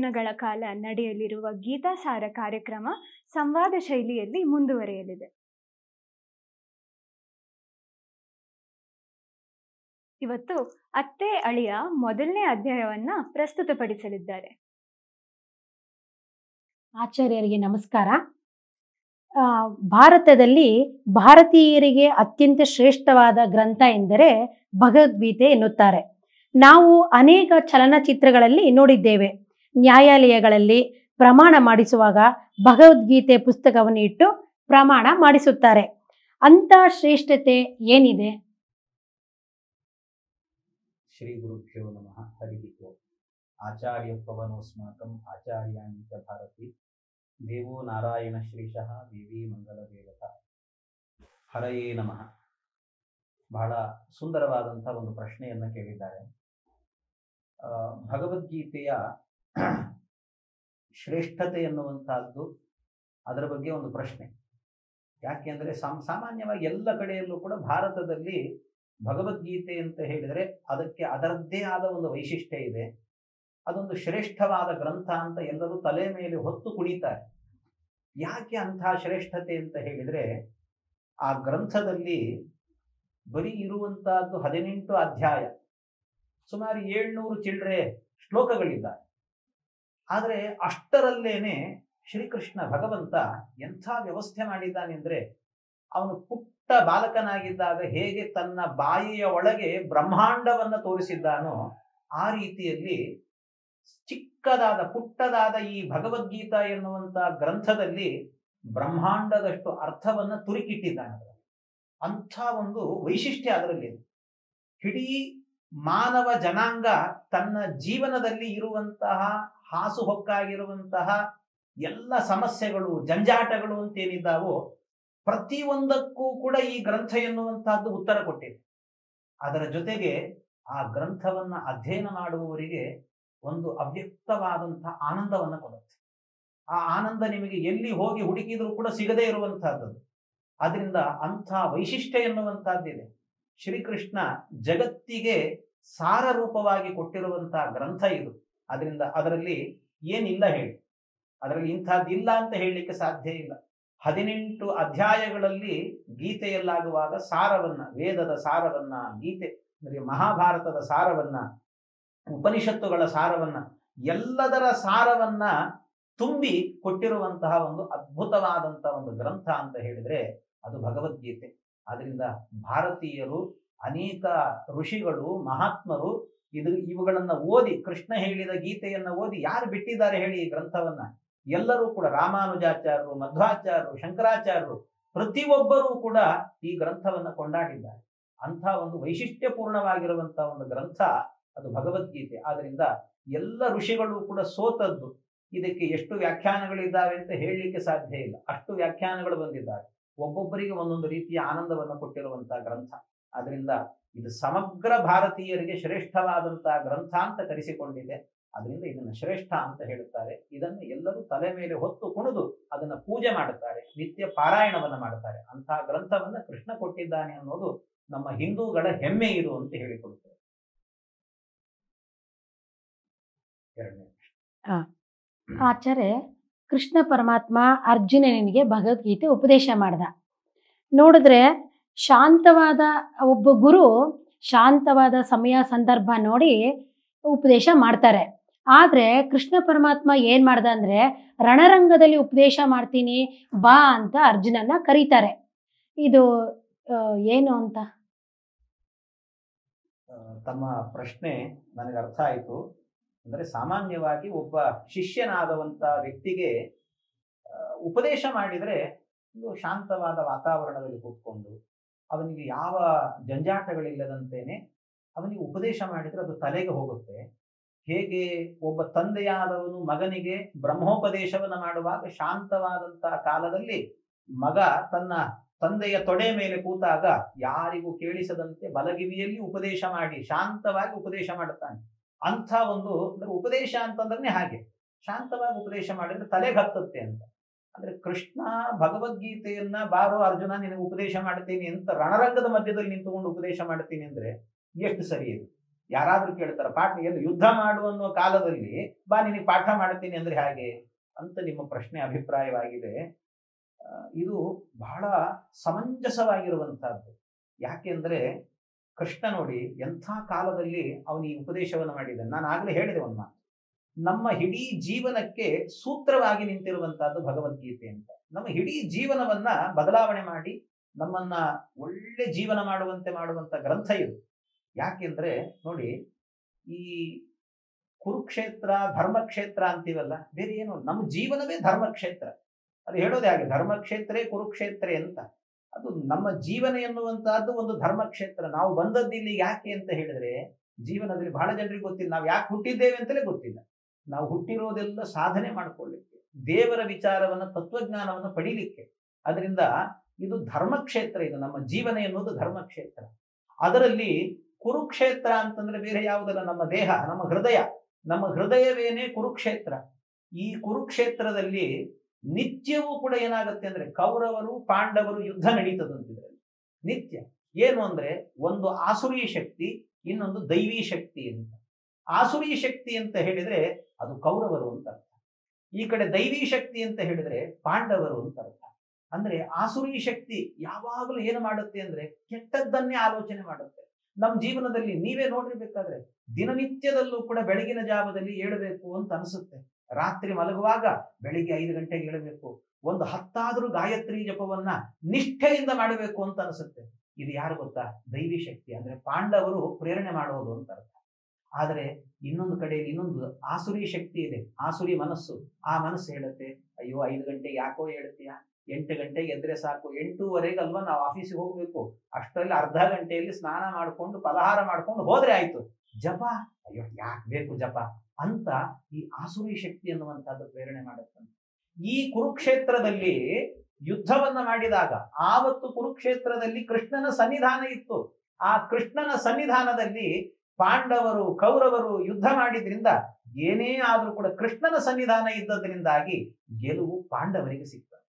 ದಿನಗಳ ಕಾಲ ನಡೆಯಲಿರುವ ಗೀತಾಸಾರ ಕಾರ್ಯಕ್ರಮ ಸಂವಾದ ಶೈಲಿಯಲ್ಲಿ ಮುಂದುವರೆಯಲಿದೆ. ಇವತ್ತು ಅತ್ತೆ ಅಳಿಯ ಮೊದಲನೇ ಅಧ್ಯಾಯವನ್ನ ಪ್ರಸ್ತುತಪಡಿಸಲಿದ್ದಾರೆ. ಆಚಾರ್ಯರಿಗೆ ನಮಸ್ಕಾರ. ಭಾರತದಲ್ಲಿ ಭಾರತೀಯರಿಗೆ ಅತ್ಯಂತ ಶ್ರೇಷ್ಠವಾದ ಗ್ರಂಥ ಎಂದರೆ ಭಗವದ್ಗೀತೆ ಎನ್ನುತ್ತಾರೆ. ನಾವು ಅನೇಕ ಚಲನಚಿತ್ರಗಳಲ್ಲಿ ನೋಡಿದ್ದೇವೆ. ನ್ಯಾಯಾಲಯಗಳಲ್ಲಿ ಪ್ರಮಾಣ ಮಾಡಿಸುವಾಗ ಭಗವದ್ಗೀತೆ ಪುಸ್ತಕವನ್ನು ಇಟ್ಟು ಪ್ರಮಾಣ ಮಾಡಿಸುತ್ತಾರೆ. ಅಂತ ಶ್ರೇಷ್ಠತೆ ಏನಿದೆ? ಶ್ರೀ ಗುರುಭ್ಯೋ ನಮಃ. ಹರಿ ಆಚಾರ್ಯ ಪವನೋಸ್ಮಾಕಂ ಆಚಾರ್ಯ ಭಾರತಿ ದೇವೋ ನಾರಾಯಣ ಶ್ರೀಶಃ ದೇವಿ ಮಂಗಲ ದೇವತ ಹರಯೇ ನಮಃ. ಬಹಳ ಸುಂದರವಾದಂಥ ಒಂದು ಪ್ರಶ್ನೆಯನ್ನ ಕೇಳಿದ್ದಾರೆ. ಭಗವದ್ಗೀತೆಯ ಶ್ರೇಷ್ಠತೆ ಎನ್ನುವಂತಹದ್ದು ಅದರ ಬಗ್ಗೆ ಒಂದು ಪ್ರಶ್ನೆ. ಯಾಕೆಂದ್ರೆ ಸಾಮ್, ಸಾಮಾನ್ಯವಾಗಿ ಎಲ್ಲ ಕಡೆಯಲ್ಲೂ ಕೂಡ ಭಾರತದಲ್ಲಿ ಭಗವದ್ಗೀತೆ ಅಂತ ಹೇಳಿದರೆ ಅದಕ್ಕೆ ಅದರದ್ದೇ ಆದ ಒಂದು ವೈಶಿಷ್ಟ್ಯ ಇದೆ. ಅದೊಂದು ಶ್ರೇಷ್ಠವಾದ ಗ್ರಂಥ ಅಂತ ಎಲ್ಲರೂ ತಲೆ ಮೇಲೆ ಹೊತ್ತು ಕುಣಿತಾರೆ. ಯಾಕೆ ಅಂತಹ ಶ್ರೇಷ್ಠತೆ ಅಂತ ಹೇಳಿದ್ರೆ ಆ ಗ್ರಂಥದಲ್ಲಿ ಬರೀ ಇರುವಂತಹದ್ದು ಹದಿನೆಂಟು ಅಧ್ಯಾಯ. ಸುಮಾರು ಏಳ್ನೂರು ಚಿಲ್ಲರೆ ಶ್ಲೋಕಗಳಿದ್ದಾವೆ. ಆದರೆ ಅಷ್ಟರಲ್ಲೇನೆ ಶ್ರೀಕೃಷ್ಣ ಭಗವಂತ ಎಂಥ ವ್ಯವಸ್ಥೆ ಮಾಡಿದ್ದಾನೆ ಅಂದರೆ ಅವನು ಪುಟ್ಟ ಬಾಲಕನಾಗಿದ್ದಾಗ ಹೇಗೆ ತನ್ನ ಬಾಯಿಯ ಒಳಗೆ ಬ್ರಹ್ಮಾಂಡವನ್ನ ತೋರಿಸಿದ್ದಾನೋ ಆ ರೀತಿಯಲ್ಲಿ ಚಿಕ್ಕದಾದ ಪುಟ್ಟದಾದ ಈ ಭಗವದ್ಗೀತಾ ಎನ್ನುವಂತ ಗ್ರಂಥದಲ್ಲಿ ಬ್ರಹ್ಮಾಂಡದಷ್ಟು ಅರ್ಥವನ್ನ ತುರುಕಿಟ್ಟಿದ್ದಾನೆ ಅಂಥ ಒಂದು ವೈಶಿಷ್ಟ್ಯ ಅದರಲ್ಲಿ ಇಡೀ ಮಾನವ ಜನಾಂಗ ತನ್ನ ಜೀವನದಲ್ಲಿ ಇರುವಂತಹ ಹಾಸುಹೊಕ್ಕಾಗಿರುವಂತಹ ಎಲ್ಲ ಸಮಸ್ಯೆಗಳು, ಜಂಜಾಟಗಳು ಅಂತೇನಿದ್ದಾವೋ ಪ್ರತಿಯೊಂದಕ್ಕೂ ಕೂಡ ಈ ಗ್ರಂಥ ಎನ್ನುವಂತಹದ್ದು ಉತ್ತರ ಕೊಟ್ಟಿದೆ. ಅದರ ಜೊತೆಗೆ ಆ ಗ್ರಂಥವನ್ನ ಅಧ್ಯಯನ ಮಾಡುವವರಿಗೆ ಒಂದು ಅವ್ಯಕ್ತವಾದಂತಹ ಆನಂದವನ್ನ ಕೊಡುತ್ತೆ. ಆ ಆನಂದ ನಿಮಗೆ ಎಲ್ಲಿ ಹೋಗಿ ಹುಡುಕಿದ್ರೂ ಕೂಡ ಸಿಗದೇ ಇರುವಂತಹದ್ದು. ಅದರಿಂದ ಅಂಥ ವೈಶಿಷ್ಟ್ಯ ಎನ್ನುವಂತಹದ್ದಿದೆ. ಶ್ರೀಕೃಷ್ಣ ಜಗತ್ತಿಗೆ ಸಾರ ರೂಪವಾಗಿ ಕೊಟ್ಟಿರುವಂತಹ ಗ್ರಂಥ ಇದು. ಅದರಿಂದ ಅದರಲ್ಲಿ ಏನಿಲ್ಲ ಹೇಳಿ. ಅದರಲ್ಲಿ ಇಂಥದ್ದಿಲ್ಲ ಅಂತ ಹೇಳಲಿಕ್ಕೆ ಸಾಧ್ಯ ಇಲ್ಲ. ಹದಿನೆಂಟು ಅಧ್ಯಾಯಗಳಲ್ಲಿ ಗೀತೆಯಲ್ಲಾಗುವಾಗ ಸಾರವನ್ನ, ವೇದದ ಸಾರವನ್ನ, ಗೀತೆ ಅಂದ್ರೆ ಮಹಾಭಾರತದ ಸಾರವನ್ನ, ಉಪನಿಷತ್ತುಗಳ ಸಾರವನ್ನ ಎಲ್ಲದರ ಸಾರವನ್ನ ತುಂಬಿ ಕೊಟ್ಟಿರುವಂತಹ ಒಂದು ಅದ್ಭುತವಾದಂತಹ ಒಂದು ಗ್ರಂಥ ಅಂತ ಹೇಳಿದ್ರೆ ಅದು ಭಗವದ್ಗೀತೆ. ಆದ್ರಿಂದ ಭಾರತೀಯರು ಅನೇಕ ಋಷಿಗಳು, ಮಹಾತ್ಮರು ಇದು ಇವುಗಳನ್ನ ಓದಿ, ಕೃಷ್ಣ ಹೇಳಿದ ಗೀತೆಯನ್ನ ಓದಿ ಯಾರು ಬಿಟ್ಟಿದ್ದಾರೆ ಹೇಳಿ ಈ ಗ್ರಂಥವನ್ನ? ಎಲ್ಲರೂ ಕೂಡ ರಾಮಾನುಜಾಚಾರ್ಯರು ಮಧ್ವಾಚಾರ್ಯರು ಶಂಕರಾಚಾರ್ಯರು ಪ್ರತಿಯೊಬ್ಬರೂ ಕೂಡ ಈ ಗ್ರಂಥವನ್ನ ಕೊಂಡಾಡಿದ್ದಾರೆ. ಅಂಥ ಒಂದು ವೈಶಿಷ್ಟ್ಯಪೂರ್ಣವಾಗಿರುವಂತಹ ಒಂದು ಗ್ರಂಥ ಅದು ಭಗವದ್ಗೀತೆ. ಆದ್ರಿಂದ ಎಲ್ಲ ಋಷಿಗಳು ಕೂಡ ಸೋತದ್ದು ಇದಕ್ಕೆ ಎಷ್ಟು ವ್ಯಾಖ್ಯಾನಗಳಿದ್ದಾವೆ ಅಂತ ಹೇಳಲಿಕ್ಕೆ ಸಾಧ್ಯ ಇಲ್ಲ. ಅಷ್ಟು ವ್ಯಾಖ್ಯಾನಗಳು ಬಂದಿದ್ದಾವೆ. ಒಬ್ಬೊಬ್ಬರಿಗೆ ಒಂದೊಂದು ರೀತಿಯ ಆನಂದವನ್ನು ಕೊಟ್ಟಿರುವಂತಹ ಗ್ರಂಥ. ಅದರಿಂದ ಇದು ಸಮಗ್ರ ಭಾರತೀಯರಿಗೆ ಶ್ರೇಷ್ಠವಾದಂತಹ ಗ್ರಂಥ ಅಂತ ಕರೆಸಿಕೊಂಡಿದೆ. ಅದರಿಂದ ಇದನ್ನು ಶ್ರೇಷ್ಠ ಅಂತ ಹೇಳುತ್ತಾರೆ. ಇದನ್ನು ಎಲ್ಲರೂ ತಲೆ ಮೇಲೆ ಹೊತ್ತು ಕುಣಿದು ಅದನ್ನ ಪೂಜೆ ಮಾಡುತ್ತಾರೆ, ನಿತ್ಯ ಪಾರಾಯಣವನ್ನ ಮಾಡುತ್ತಾರೆ. ಅಂತಹ ಗ್ರಂಥವನ್ನ ಕೃಷ್ಣ ಕೊಟ್ಟಿದ್ದಾನೆ ಅನ್ನೋದು ನಮ್ಮ ಹಿಂದೂಗಳ ಹೆಮ್ಮೆ ಇದು ಅಂತ ಹೇಳಿಕೊಡುತ್ತದೆ ಎರಡನೇ ಆಚಾರ್ಯ, ಕೃಷ್ಣ ಪರಮಾತ್ಮ ಅರ್ಜುನನಿಗೆ ಭಗವದ್ಗೀತೆ ಉಪದೇಶ ಮಾಡ್ದ. ನೋಡಿದ್ರೆ ಶಾಂತವಾದ ಒಬ್ಬ ಗುರು ಶಾಂತವಾದ ಸಮಯ ಸಂದರ್ಭ ನೋಡಿ ಉಪದೇಶ ಮಾಡ್ತಾರೆ. ಆದ್ರೆ ಕೃಷ್ಣ ಪರಮಾತ್ಮ ಏನ್ ಮಾಡ್ದ ಅಂದ್ರೆ, ರಣರಂಗದಲ್ಲಿ ಉಪದೇಶ ಮಾಡ್ತೀನಿ, ಬಾ ಅಂತ ಅರ್ಜುನನ್ನ ಕರೀತಾರೆ. ಇದು ಏನು ಅಂತ? ತಮ್ಮ ಪ್ರಶ್ನೆ ನನಗೆ ಅರ್ಥ ಆಯಿತು. ಅಂದರೆ ಸಾಮಾನ್ಯವಾಗಿ ಒಬ್ಬ ಶಿಷ್ಯನಾದವಂತ ವ್ಯಕ್ತಿಗೆ ಉಪದೇಶ ಮಾಡಿದರೆ, ಒಂದು ಶಾಂತವಾದ ವಾತಾವರಣದಲ್ಲಿ ಕೂತ್ಕೊಂಡು ಅವನಿಗೆ ಯಾವ ಜಂಜಾಟಗಳಿಲ್ಲದಂತೇನೆ ಅವನಿಗೆ ಉಪದೇಶ ಮಾಡಿದರೆ ಅದು ತಲೆಗೆ ಹೋಗುತ್ತೆ. ಹೇಗೆ ಒಬ್ಬ ತಂದೆಯಾದವನು ಮಗನಿಗೆ ಬ್ರಹ್ಮೋಪದೇಶವನ್ನು ಮಾಡುವಾಗ ಶಾಂತವಾದಂತಹ ಕಾಲದಲ್ಲಿ ಮಗ ತನ್ನ ತಂದೆಯ ತೊಡೆ ಮೇಲೆ ಕೂತಾಗ ಯಾರಿಗೂ ಕೇಳಿಸದಂತೆ ಬಲಗಿವಿಯಲ್ಲಿ ಉಪದೇಶ ಮಾಡಿ ಶಾಂತವಾಗಿ ಉಪದೇಶ ಮಾಡುತ್ತಾನೆ. ಅಂಥ ಒಂದು, ಅಂದ್ರೆ ಉಪದೇಶ ಅಂತಂದ್ರೆ ಹಾಗೆ. ಶಾಂತವಾಗಿ ಉಪದೇಶ ಮಾಡಿದ್ರೆ ತಲೆಗೆ ಹತ್ತುತ್ತೆ ಅಂತ. ಅಂದ್ರೆ ಕೃಷ್ಣ ಭಗವದ್ಗೀತೆಯನ್ನ ಬಾರೋ ಅರ್ಜುನ ನಿನಗೆ ಉಪದೇಶ ಮಾಡ್ತೀನಿ ಅಂತ ರಣರಂಗದ ಮಧ್ಯದಲ್ಲಿ ನಿಂತುಕೊಂಡು ಉಪದೇಶ ಮಾಡ್ತೀನಿ ಅಂದ್ರೆ ಎಷ್ಟು ಸರಿ ಇದು? ಯಾರಾದ್ರೂ ಕೇಳ್ತಾರ, ಪಾಠ ಎಲ್ಲಿ ಯುದ್ಧ ಮಾಡು ಅನ್ನೋ ಕಾಲದಲ್ಲಿ ಬಾ ನಿನಗೆ ಪಾಠ ಮಾಡ್ತೀನಿ ಅಂದ್ರೆ ಹೇಗೆ? ಅಂತ ನಿಮ್ಮ ಪ್ರಶ್ನೆ ಅಭಿಪ್ರಾಯವಾಗಿದೆ. ಇದು ಬಹಳ ಸಮಂಜಸವಾಗಿರುವಂತಹದ್ದು ಯಾಕೆಂದ್ರೆ ಕೃಷ್ಣ ನೋಡಿ ಎಂಥ ಕಾಲದಲ್ಲಿ ಅವನು ಈ ಉಪದೇಶವನ್ನು ಮಾಡಿದ್ದಾನೆ. ನಾನು ಆಗ್ಲೇ ಹೇಳಿದೆ ಒಂದು ಮಾತು. ನಮ್ಮ ಇಡೀ ಜೀವನಕ್ಕೆ ಸೂತ್ರವಾಗಿ ನಿಂತಿರುವಂತಹದ್ದು ಭಗವದ್ಗೀತೆ ಅಂತ. ನಮ್ಮ ಇಡೀ ಜೀವನವನ್ನ ಬದಲಾವಣೆ ಮಾಡಿ, ನಮ್ಮನ್ನ ಒಳ್ಳೆ ಜೀವನ ಮಾಡುವಂತೆ ಮಾಡುವಂತ ಗ್ರಂಥ ಇದು. ಯಾಕೆಂದ್ರೆ, ನೋಡಿ, ಈ ಕುರುಕ್ಷೇತ್ರ, ಧರ್ಮಕ್ಷೇತ್ರ ಅಂತೀವಲ್ಲ, ಬೇರೆ ಏನು, ನಮ್ಮ ಜೀವನವೇ ಧರ್ಮಕ್ಷೇತ್ರ. ಅದು ಹೇಳೋದೇ ಹಾಗೆ, ಧರ್ಮಕ್ಷೇತ್ರೇ ಕುರುಕ್ಷೇತ್ರ ಅಂತ. ಅದು ನಮ್ಮ ಜೀವನ ಎನ್ನುವಂತಹದ್ದು ಒಂದು ಧರ್ಮಕ್ಷೇತ್ರ. ನಾವು ಬಂದದ್ದು ಇಲ್ಲಿ ಯಾಕೆ ಅಂತ ಹೇಳಿದ್ರೆ, ಜೀವನದಲ್ಲಿ ಬಹಳ ಜನರಿಗೆ ಗೊತ್ತಿಲ್ಲ. ನಾವು ಯಾಕೆ ಹುಟ್ಟಿದ್ದೇವೆ ಅಂತಲೇ ಗೊತ್ತಿಲ್ಲ. ನಾವು ಹುಟ್ಟಿರೋದೆಲ್ಲ ಸಾಧನೆ ಮಾಡಿಕೊಳ್ಳಿಕ್ಕೆ, ದೇವರ ವಿಚಾರವನ್ನ, ತತ್ವಜ್ಞಾನವನ್ನು ಪಡೀಲಿಕ್ಕೆ. ಅದರಿಂದ ಇದು ಧರ್ಮಕ್ಷೇತ್ರ ಇದು, ನಮ್ಮ ಜೀವನ ಎನ್ನುವುದು ಧರ್ಮಕ್ಷೇತ್ರ. ಅದರಲ್ಲಿ ಕುರುಕ್ಷೇತ್ರ ಅಂತಂದ್ರೆ ಬೇರೆ ಯಾವುದಲ್ಲ, ನಮ್ಮ ದೇಹ, ನಮ್ಮ ಹೃದಯ. ನಮ್ಮ ಹೃದಯವೇನೇ ಕುರುಕ್ಷೇತ್ರ. ಈ ಕುರುಕ್ಷೇತ್ರದಲ್ಲಿ ನಿತ್ಯವೂ ಕೂಡ ಏನಾಗುತ್ತೆ ಅಂದ್ರೆ ಕೌರವರು, ಪಾಂಡವರು ಯುದ್ಧ ನಡೀತದಂತಿದ್ರಲ್ಲಿ ನಿತ್ಯ. ಏನು ಅಂದ್ರೆ ಒಂದು ಆಸುರಿ ಶಕ್ತಿ, ಇನ್ನೊಂದು ದೈವಿ ಶಕ್ತಿ ಅಂತ. ಆಸುರಿ ಶಕ್ತಿ ಅಂತ ಹೇಳಿದ್ರೆ ಅದು ಕೌರವರು ಅಂತ ಅರ್ಥ. ಈ ಕಡೆ ದೈವಿ ಶಕ್ತಿ ಅಂತ ಹೇಳಿದ್ರೆ ಪಾಂಡವರು ಅಂತ ಅರ್ಥ. ಅಂದ್ರೆ ಆಸುರಿ ಶಕ್ತಿ ಯಾವಾಗಲೂ ಏನು ಮಾಡುತ್ತೆ ಅಂದ್ರೆ ಕೆಟ್ಟದ್ದನ್ನೇ ಆಲೋಚನೆ ಮಾಡುತ್ತೆ. ನಮ್ಮ ಜೀವನದಲ್ಲಿ ನೀವೇ ನೋಡಿರ್ಬೇಕಾದ್ರೆ ದಿನನಿತ್ಯದಲ್ಲೂ ಕೂಡ ಬೆಳಗಿನ ಜಾವದಲ್ಲಿ ಏಳಬೇಕು ಅಂತ ಅನಿಸುತ್ತೆ. ರಾತ್ರಿ ಮಲಗುವಾಗ ಬೆಳಿಗ್ಗೆ ಐದು ಗಂಟೆಗೆ ಏಳಬೇಕು. ಒಂದು ಹತ್ತಾದರೂ ಗಾಯತ್ರಿ ಜಪವನ್ನ ನಿಷ್ಠೆಯಿಂದ ಮಾಡಬೇಕು ಅಂತ ಅನಿಸುತ್ತೆ. ಇದು ಯಾರು ಗೊತ್ತಾ? ದೈವಿ ಶಕ್ತಿ. ಅಂದ್ರೆ ಪಾಂಡವರು ಪ್ರೇರಣೆ ಮಾಡೋದು ಅಂತ ಅರ್ಥ. ಆದರೆ ಇನ್ನೊಂದು ಕಡೆಯಲ್ಲಿ ಇನ್ನೊಂದು ಆಸುರಿ ಶಕ್ತಿ ಇದೆ, ಆಸುರಿ ಮನಸ್ಸು. ಆ ಮನಸ್ಸು ಹೇಳುತ್ತೆ, ಅಯ್ಯೋ, ಐದು ಗಂಟೆ ಯಾಕೋ ಹೇಳ್ತೀಯಾ? ಎಂಟು ಗಂಟೆಗೆ ಎದ್ರೆ ಸಾಕು? ಎಂಟೂವರೆಗೆ ಅಲ್ವಾ ನಾವು ಆಫೀಸಿಗೆ ಹೋಗ್ಬೇಕು? ಅಷ್ಟರಲ್ಲಿ ಅರ್ಧ ಗಂಟೆಯಲ್ಲಿ ಸ್ನಾನ ಮಾಡ್ಕೊಂಡು, ಫಲಹಾರ ಮಾಡಿಕೊಂಡು ಹೋದ್ರೆ ಆಯ್ತು. ಜಪ? ಅಯ್ಯೋ, ಯಾಕೆ ಬೇಕು ಜಪ? ಅಂತ ಈ ಆಸುರಿ ಶಕ್ತಿ ಅನ್ನುವಂಥದ್ದು ಪ್ರೇರಣೆ ಮಾಡುತ್ತೆ. ಈ ಕುರುಕ್ಷೇತ್ರದಲ್ಲಿ ಯುದ್ಧವನ್ನ ಮಾಡಿದಾಗ, ಆವತ್ತು ಕುರುಕ್ಷೇತ್ರದಲ್ಲಿ ಕೃಷ್ಣನ ಸನ್ನಿಧಾನ ಇತ್ತು. ಆ ಕೃಷ್ಣನ ಸನ್ನಿಧಾನದಲ್ಲಿ ಪಾಂಡವರು, ಕೌರವರು ಯುದ್ಧ ಮಾಡಿದ್ರಿಂದ ಏನೇ ಆದರೂ ಕೂಡ ಕೃಷ್ಣನ ಸನ್ನಿಧಾನ ಇದ್ದದ್ರಿಂದಾಗಿ ಗೆಲುವು ಪಾಂಡವರಿಗೆ ಸಿಗ್ತದೆ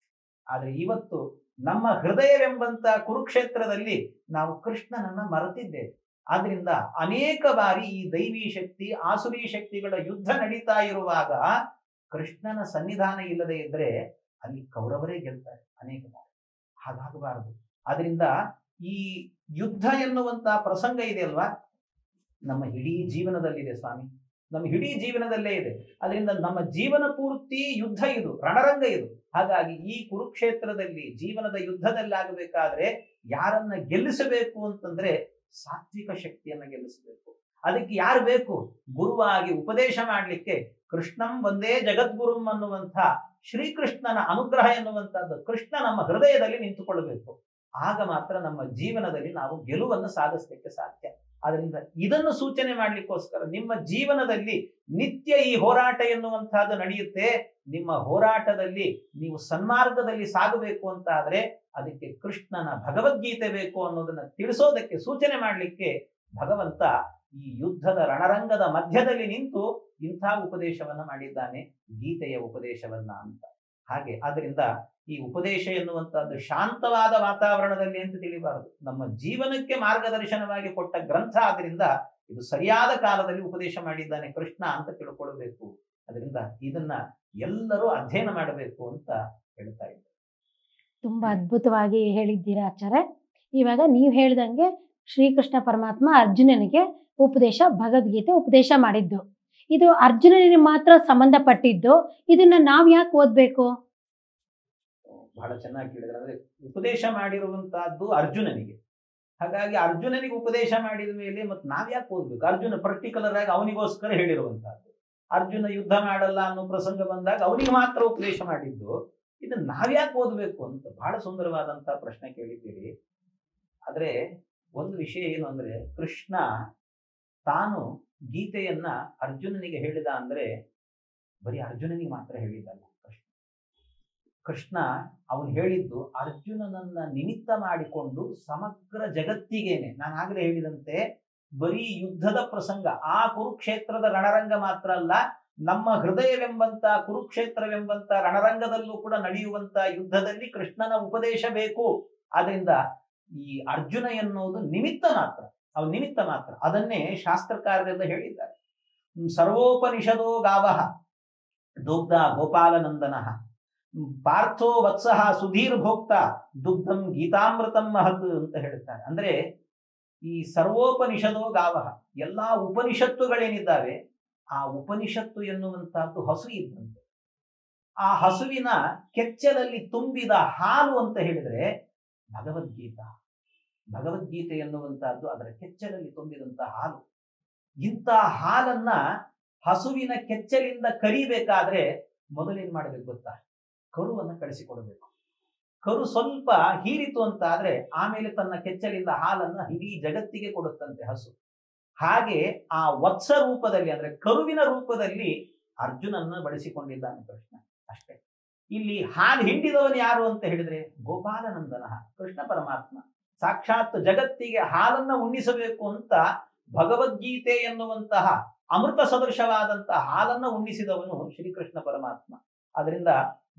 ಆದ್ರೆ ಇವತ್ತು ನಮ್ಮ ಹೃದಯವೆಂಬಂತ ಕುರುಕ್ಷೇತ್ರದಲ್ಲಿ ನಾವು ಕೃಷ್ಣನನ್ನ ಮರೆತಿದ್ದೇವೆ. ಆದ್ರಿಂದ ಅನೇಕ ಬಾರಿ ಈ ದೈವಿ ಶಕ್ತಿ, ಆಸುರಿ ಶಕ್ತಿಗಳ ಯುದ್ಧ ನಡೀತಾ ಇರುವಾಗ ಕೃಷ್ಣನ ಸನ್ನಿಧಾನ ಇಲ್ಲದೆ ಇದ್ರೆ ಅಲ್ಲಿ ಕೌರವರೇ ಗೆಲ್ತಾರೆ ಅನೇಕ ಬಾರಿ. ಹಾಗಾಗಬಾರದು. ಆದ್ರಿಂದ ಈ ಯುದ್ಧ ಎನ್ನುವಂತ ಪ್ರಸಂಗ ಇದೆ ಅಲ್ವಾ? ನಮ್ಮ ಇಡೀ ಜೀವನದಲ್ಲಿದೆ ಸ್ವಾಮಿ. ನಮ್ಮ ಇಡೀ ಜೀವನದಲ್ಲೇ ಇದೆ. ಅದರಿಂದ ನಮ್ಮ ಜೀವನ ಪೂರ್ತಿ ಯುದ್ಧ ಇದು, ರಣರಂಗ ಇದು. ಹಾಗಾಗಿ ಈ ಕುರುಕ್ಷೇತ್ರದಲ್ಲಿ, ಜೀವನದ ಯುದ್ಧದಲ್ಲಿ ಆಗಬೇಕಾದ್ರೆ ಯಾರನ್ನ ಗೆಲ್ಲಿಸಬೇಕು ಅಂತಂದ್ರೆ ಸಾತ್ವಿಕ ಶಕ್ತಿಯನ್ನ ಗೆಲ್ಲಿಸಬೇಕು. ಅದಕ್ಕೆ ಯಾರು ಬೇಕು? ಗುರುವಾಗಿ ಉಪದೇಶ ಮಾಡಲಿಕ್ಕೆ ಕೃಷ್ಣಂ ಒಂದೇ ಜಗದ್ಗುರುಂ ಅನ್ನುವಂಥ ಶ್ರೀಕೃಷ್ಣನ ಅನುಗ್ರಹ ಎನ್ನುವಂಥದ್ದು ಕೃಷ್ಣ ನಮ್ಮ ಹೃದಯದಲ್ಲಿ ನಿಂತುಕೊಳ್ಳಬೇಕು. ಆಗ ಮಾತ್ರ ನಮ್ಮ ಜೀವನದಲ್ಲಿ ನಾವು ಗೆಲುವನ್ನು ಸಾಧಿಸಲಿಕ್ಕೆ ಸಾಧ್ಯ. ಅದರಿಂದ ಇದನ್ನು ಸೂಚನೆ ಮಾಡಲಿಕ್ಕೋಸ್ಕರ ನಿಮ್ಮ ಜೀವನದಲ್ಲಿ ನಿತ್ಯ ಈ ಹೋರಾಟ ಎನ್ನುವಂತಹದ್ದು ನಡೆಯುತ್ತೆ. ನಿಮ್ಮ ಹೋರಾಟದಲ್ಲಿ ನೀವು ಸನ್ಮಾರ್ಗದಲ್ಲಿ ಸಾಗಬೇಕು ಅಂತ ಆದ್ರೆ ಅದಕ್ಕೆ ಕೃಷ್ಣನ ಭಗವದ್ಗೀತೆ ಬೇಕು ಅನ್ನೋದನ್ನ ತಿಳಿಸೋದಕ್ಕೆ ಸೂಚನೆ ಮಾಡಲಿಕ್ಕೆ ಭಗವಂತ ಈ ಯುದ್ಧದ ರಣರಂಗದ ಮಧ್ಯದಲ್ಲಿ ನಿಂತು ಇಂಥ ಉಪದೇಶವನ್ನ ಮಾಡಿದ್ದಾನೆ, ಗೀತೆಯ ಉಪದೇಶವನ್ನ ಅಂತ. ಹಾಗೆ ಆದ್ರಿಂದ ಈ ಉಪದೇಶ ಎನ್ನುವಂತಹದ್ದು ಶಾಂತವಾದ ವಾತಾವರಣದಲ್ಲಿ ಅಂತ ತಿಳಿಬಾರದು. ನಮ್ಮ ಜೀವನಕ್ಕೆ ಮಾರ್ಗದರ್ಶನವಾಗಿ ಕೊಟ್ಟ ಗ್ರಂಥ ಆದ್ರಿಂದ ಇದು ಸರಿಯಾದ ಕಾಲದಲ್ಲಿ ಉಪದೇಶ ಮಾಡಿದ್ದಾನೆ ಕೃಷ್ಣ ಅಂತ ತಿಳ್ಕೊಳ್ಬೇಕು. ಅದರಿಂದ ಇದನ್ನ ಎಲ್ಲರೂ ಅಧ್ಯಯನ ಮಾಡಬೇಕು ಅಂತ ಹೇಳ್ತಾ ಇದ್ದಾರೆ ತುಂಬಾ ಅದ್ಭುತವಾಗಿ ಹೇಳಿದ್ದೀರಾ ಆಚಾರ್ಯ. ಇವಾಗ ನೀವು ಹೇಳ್ದಂಗೆ ಶ್ರೀಕೃಷ್ಣ ಪರಮಾತ್ಮ ಅರ್ಜುನನಿಗೆ ಉಪದೇಶ, ಭಗವದ್ಗೀತೆ ಉಪದೇಶ ಮಾಡಿದ್ದು. ಇದು ಅರ್ಜುನನಿಗೆ ಮಾತ್ರ ಸಂಬಂಧಪಟ್ಟಿದ್ದು. ಇದನ್ನ ನಾವು ಯಾಕೆ ಓದ್ಬೇಕು? ಬಹಳ ಚೆನ್ನಾಗಿ ಕೇಳಿದ್ರೆ. ಅಂದ್ರೆ ಉಪದೇಶ ಮಾಡಿರುವಂತಹದ್ದು ಅರ್ಜುನನಿಗೆ. ಹಾಗಾಗಿ ಅರ್ಜುನನಿಗೆ ಉಪದೇಶ ಮಾಡಿದ ಮೇಲೆ ಮತ್ತೆ ನಾವ್ಯಾಕೆ ಓದ್ಬೇಕು? ಅರ್ಜುನ ಪರ್ಟಿಕ್ಯುಲರ್ ಆಗಿ ಅವನಿಗೋಸ್ಕರ ಹೇಳಿರುವಂತಹದ್ದು. ಅರ್ಜುನ ಯುದ್ಧ ಮಾಡಲ್ಲ ಅನ್ನೋ ಪ್ರಸಂಗ ಬಂದಾಗ ಅವನಿಗೆ ಮಾತ್ರ ಉಪದೇಶ ಮಾಡಿದ್ದು. ಇದನ್ನ ನಾವ್ಯಾಕೆ ಓದ್ಬೇಕು ಅಂತ ಬಹಳ ಸುಂದರವಾದಂತಹ ಪ್ರಶ್ನೆ ಕೇಳಿದ್ದೀರಿ. ಆದ್ರೆ ಒಂದು ವಿಷಯ ಏನು ಅಂದ್ರೆ ಕೃಷ್ಣ ತಾನು ಗೀತೆಯನ್ನ ಅರ್ಜುನನಿಗೆ ಹೇಳಿದ ಅಂದ್ರೆ ಬರೀ ಅರ್ಜುನನಿಗೆ ಮಾತ್ರ ಹೇಳಿದ್ದಲ್ಲ. ಕೃಷ್ಣ ಅವನು ಹೇಳಿದ್ದು, ಅರ್ಜುನನನ್ನ ನಿಮಿತ್ತ ಮಾಡಿಕೊಂಡು ಸಮಗ್ರ ಜಗತ್ತಿಗೇನೆ. ನಾನು ಆಗಲೇ ಹೇಳಿದಂತೆ, ಬರೀ ಯುದ್ಧದ ಪ್ರಸಂಗ, ಆ ಕುರುಕ್ಷೇತ್ರದ ರಣರಂಗ ಮಾತ್ರ ಅಲ್ಲ, ನಮ್ಮ ಹೃದಯವೆಂಬಂತ ಕುರುಕ್ಷೇತ್ರವೆಂಬಂತ ರಣರಂಗದಲ್ಲೂ ಕೂಡ ನಡೆಯುವಂತ ಯುದ್ಧದಲ್ಲಿ ಕೃಷ್ಣನ ಉಪದೇಶ ಬೇಕು. ಆದ್ರಿಂದ ಈ ಅರ್ಜುನ ಎನ್ನುವುದು ನಿಮಿತ್ತ ಮಾತ್ರ, ಅವ್ ನಿಮಿತ್ತ ಮಾತ್ರ. ಅದನ್ನೇ ಶಾಸ್ತ್ರಕಾರರೆಲ್ಲ ಹೇಳಿದ್ದಾರೆ. ಸರ್ವೋಪನಿಷದೋ ಗಾವಹ ದುಗ್ಧ ಗೋಪಾಲನಂದನ. ಪಾರ್ಥೋ ವತ್ಸಹ ಸುಧೀರ್ ಭೋಕ್ತ ದುಗ್ಧಂ ಗೀತಾಮೃತಂ ಮಹತ್ ಅಂತ ಹೇಳ್ತಾನೆ ಅಂದ್ರೆ ಈ ಸರ್ವೋಪನಿಷದೋ ಗಾವ ಎಲ್ಲಾ ಉಪನಿಷತ್ತುಗಳೇನಿದ್ದಾವೆ, ಆ ಉಪನಿಷತ್ತು ಎನ್ನುವಂತಹದ್ದು ಹಸು ಇದ್ದಂತೆ. ಆ ಹಸುವಿನ ಕೆಚ್ಚಲಲ್ಲಿ ತುಂಬಿದ ಹಾಲು ಅಂತ ಹೇಳಿದ್ರೆ ಭಗವದ್ಗೀತಾ. ಭಗವದ್ಗೀತೆ ಎನ್ನುವಂತಹದ್ದು ಅದರ ಕೆಚ್ಚಲಲ್ಲಿ ತುಂಬಿದಂತಹ ಹಾಲು. ಇಂಥ ಹಾಲನ್ನ ಹಸುವಿನ ಕೆಚ್ಚಲಿಂದ ಕರಿಬೇಕಾದ್ರೆ ಮೊದಲೇನ್ ಮಾಡಬೇಕು ಗೊತ್ತಾ? ಕರುವನ್ನ ಕಳಿಸಿಕೊಡಬೇಕು ಕರು ಸ್ವಲ್ಪ ಹೀರಿತು ಅಂತ ಆದ್ರೆ ಆಮೇಲೆ ತನ್ನ ಕೆಚ್ಚಲಿಂದ ಹಾಲನ್ನ ಇಡೀ ಜಗತ್ತಿಗೆ ಕೊಡುತ್ತಂತೆ ಹಸು. ಹಾಗೆ ಆ ವತ್ಸ ರೂಪದಲ್ಲಿ ಅಂದ್ರೆ ಕರುವಿನ ರೂಪದಲ್ಲಿ ಅರ್ಜುನನ್ನ ಬಳಸಿಕೊಂಡಿದ್ದಾನೆ ಕೃಷ್ಣ ಅಷ್ಟೇ. ಇಲ್ಲಿ ಹಾಲು ಹಿಂಡಿದವನು ಯಾರು ಅಂತ ಹೇಳಿದ್ರೆ ಗೋಪಾಲನಂದನ ಕೃಷ್ಣ ಪರಮಾತ್ಮ ಸಾಕ್ಷಾತ್ ಜಗತ್ತಿಗೆ ಹಾಲನ್ನ ಉಣ್ಣಿಸಬೇಕು ಅಂತ ಭಗವದ್ಗೀತೆ ಎನ್ನುವಂತಹ ಅಮೃತ ಸದೃಶವಾದಂತಹ ಹಾಲನ್ನ ಉಣ್ಣಿಸಿದವನು ಶ್ರೀಕೃಷ್ಣ ಪರಮಾತ್ಮ. ಅದರಿಂದ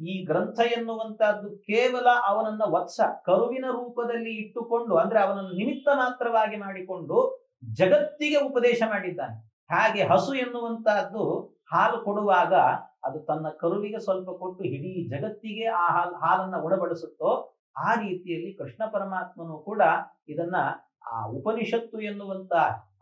ಈ ಗ್ರಂಥ ಎನ್ನುವಂತಹದ್ದು ಕೇವಲ ಅವನನ್ನ ವತ್ಸ, ಕರುವಿನ ರೂಪದಲ್ಲಿ ಇಟ್ಟುಕೊಂಡು, ಅಂದ್ರೆ ಅವನನ್ನು ನಿಮಿತ್ತ ಮಾತ್ರವಾಗಿ ಮಾಡಿಕೊಂಡು ಜಗತ್ತಿಗೆ ಉಪದೇಶ ಮಾಡಿದ್ದಾನೆ. ಹಾಗೆ ಹಸು ಎನ್ನುವಂತಹದ್ದು ಹಾಲು ಕೊಡುವಾಗ ಅದು ತನ್ನ ಕರುವಿಗೆ ಸ್ವಲ್ಪ ಕೊಟ್ಟು ಇಡೀ ಜಗತ್ತಿಗೆ ಆ ಹಾಲು, ಹಾಲನ್ನ ಉಣಬಡಿಸುತ್ತೋ ಆ ರೀತಿಯಲ್ಲಿ ಕೃಷ್ಣ ಪರಮಾತ್ಮನು ಕೂಡ ಇದನ್ನ ಆ ಉಪನಿಷತ್ತು ಎನ್ನುವಂತ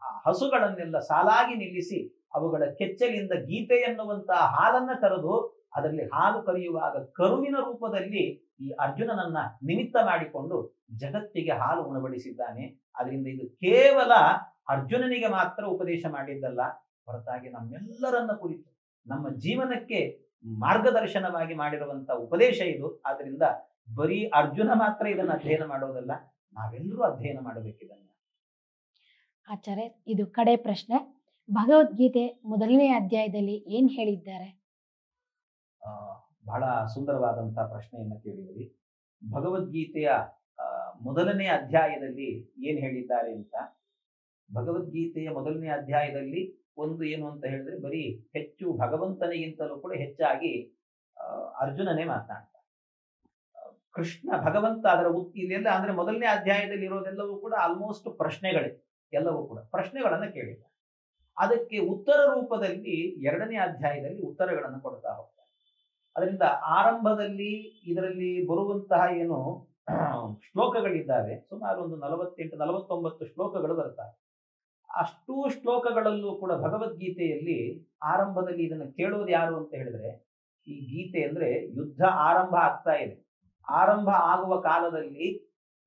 ಆ ಹಸುಗಳನ್ನೆಲ್ಲ ಸಾಲಾಗಿ ನಿಲ್ಲಿಸಿ ಅವುಗಳ ಕೆಚ್ಚಲಿಂದ ಗೀತೆ ಎನ್ನುವಂತಹ ಹಾಲನ್ನ ಕರೆದು ಅದರಲ್ಲಿ ಹಾಲು ಕರೆಯುವಾಗ ಕರುವಿನ ರೂಪದಲ್ಲಿ ಈ ಅರ್ಜುನನನ್ನ ನಿಮಿತ್ತ ಮಾಡಿಕೊಂಡು ಜಗತ್ತಿಗೆ ಹಾಲು ಉಣಬಡಿಸಿದ್ದಾನೆ. ಅದರಿಂದ ಇದು ಕೇವಲ ಅರ್ಜುನನಿಗೆ ಮಾತ್ರ ಉಪದೇಶ ಮಾಡಿದ್ದಲ್ಲ, ಹೊರತಾಗಿ ನಮ್ಮೆಲ್ಲರನ್ನ ಕುರಿತು, ನಮ್ಮ ಜೀವನಕ್ಕೆ ಮಾರ್ಗದರ್ಶನವಾಗಿ ಮಾಡಿರುವಂತಹ ಉಪದೇಶ ಇದು. ಆದ್ರಿಂದ ಬರೀ ಅರ್ಜುನ ಮಾತ್ರ ಇದನ್ನ ಅಧ್ಯಯನ ಮಾಡೋದಲ್ಲ, ನಾವೆಲ್ಲರೂ ಅಧ್ಯಯನ ಮಾಡಬೇಕಿದನ್ನ ಆಚಾರ್ಯ, ಇದು ಕಡೆ ಪ್ರಶ್ನೆ. ಭಗವದ್ಗೀತೆ ಮೊದಲನೇ ಅಧ್ಯಾಯದಲ್ಲಿ ಏನ್ ಹೇಳಿದ್ದಾರೆ? ಬಹಳ ಸುಂದರವಾದಂತಹ ಪ್ರಶ್ನೆಯನ್ನ ಕೇಳಿದ್ರಿ ಭಗವದ್ಗೀತೆಯ ಮೊದಲನೇ ಅಧ್ಯಾಯದಲ್ಲಿ ಏನ್ ಹೇಳಿದ್ದಾರೆ ಅಂತ? ಭಗವದ್ಗೀತೆಯ ಮೊದಲನೇ ಅಧ್ಯಾಯದಲ್ಲಿ ಒಂದು ಏನು ಅಂತ ಹೇಳಿದ್ರೆ ಬರೀ ಹೆಚ್ಚು ಭಗವಂತನಿಗಿಂತಲೂ ಕೂಡ ಹೆಚ್ಚಾಗಿ ಅರ್ಜುನನೇ ಮಾತನಾಡ್ತಾರೆ ಆ, ಕೃಷ್ಣ ಭಗವಂತ ಅದರ ಉತ್ತಿ ಇದೆಲ್ಲ ಅಂದ್ರೆ ಮೊದಲನೇ ಅಧ್ಯಾಯದಲ್ಲಿ ಇರೋದೆಲ್ಲವೂ ಕೂಡ ಆಲ್ಮೋಸ್ಟ್ ಪ್ರಶ್ನೆಗಳೇ ಎಲ್ಲವೂ ಕೂಡ. ಪ್ರಶ್ನೆಗಳನ್ನ ಕೇಳಿದ್ದಾರೆ ಅದಕ್ಕೆ ಉತ್ತರ ರೂಪದಲ್ಲಿ ಎರಡನೇ ಅಧ್ಯಾಯದಲ್ಲಿ ಉತ್ತರಗಳನ್ನು ಕೊಡ್ತಾ ಹೋಗ್ತಾರೆ ಅದರಿಂದ ಆರಂಭದಲ್ಲಿ ಇದರಲ್ಲಿ ಬರುವಂತಹ ಏನು ಶ್ಲೋಕಗಳಿದ್ದಾವೆ, ಸುಮಾರು ಒಂದು ನಲವತ್ತೆಂಟು, ನಲವತ್ತೊಂಬತ್ತು ಶ್ಲೋಕಗಳು ಬರ್ತವೆ ಅಷ್ಟೂ ಶ್ಲೋಕಗಳಲ್ಲೂ ಕೂಡ ಭಗವದ್ಗೀತೆಯಲ್ಲಿ ಆರಂಭದಲ್ಲಿ ಇದನ್ನು ಕೇಳೋದು ಯಾರು ಅಂತ ಹೇಳಿದ್ರೆ, ಈ ಗೀತೆ ಅಂದ್ರೆ ಯುದ್ಧ ಆರಂಭ ಆಗ್ತಾ ಇದೆ. ಆರಂಭ ಆಗುವ ಕಾಲದಲ್ಲಿ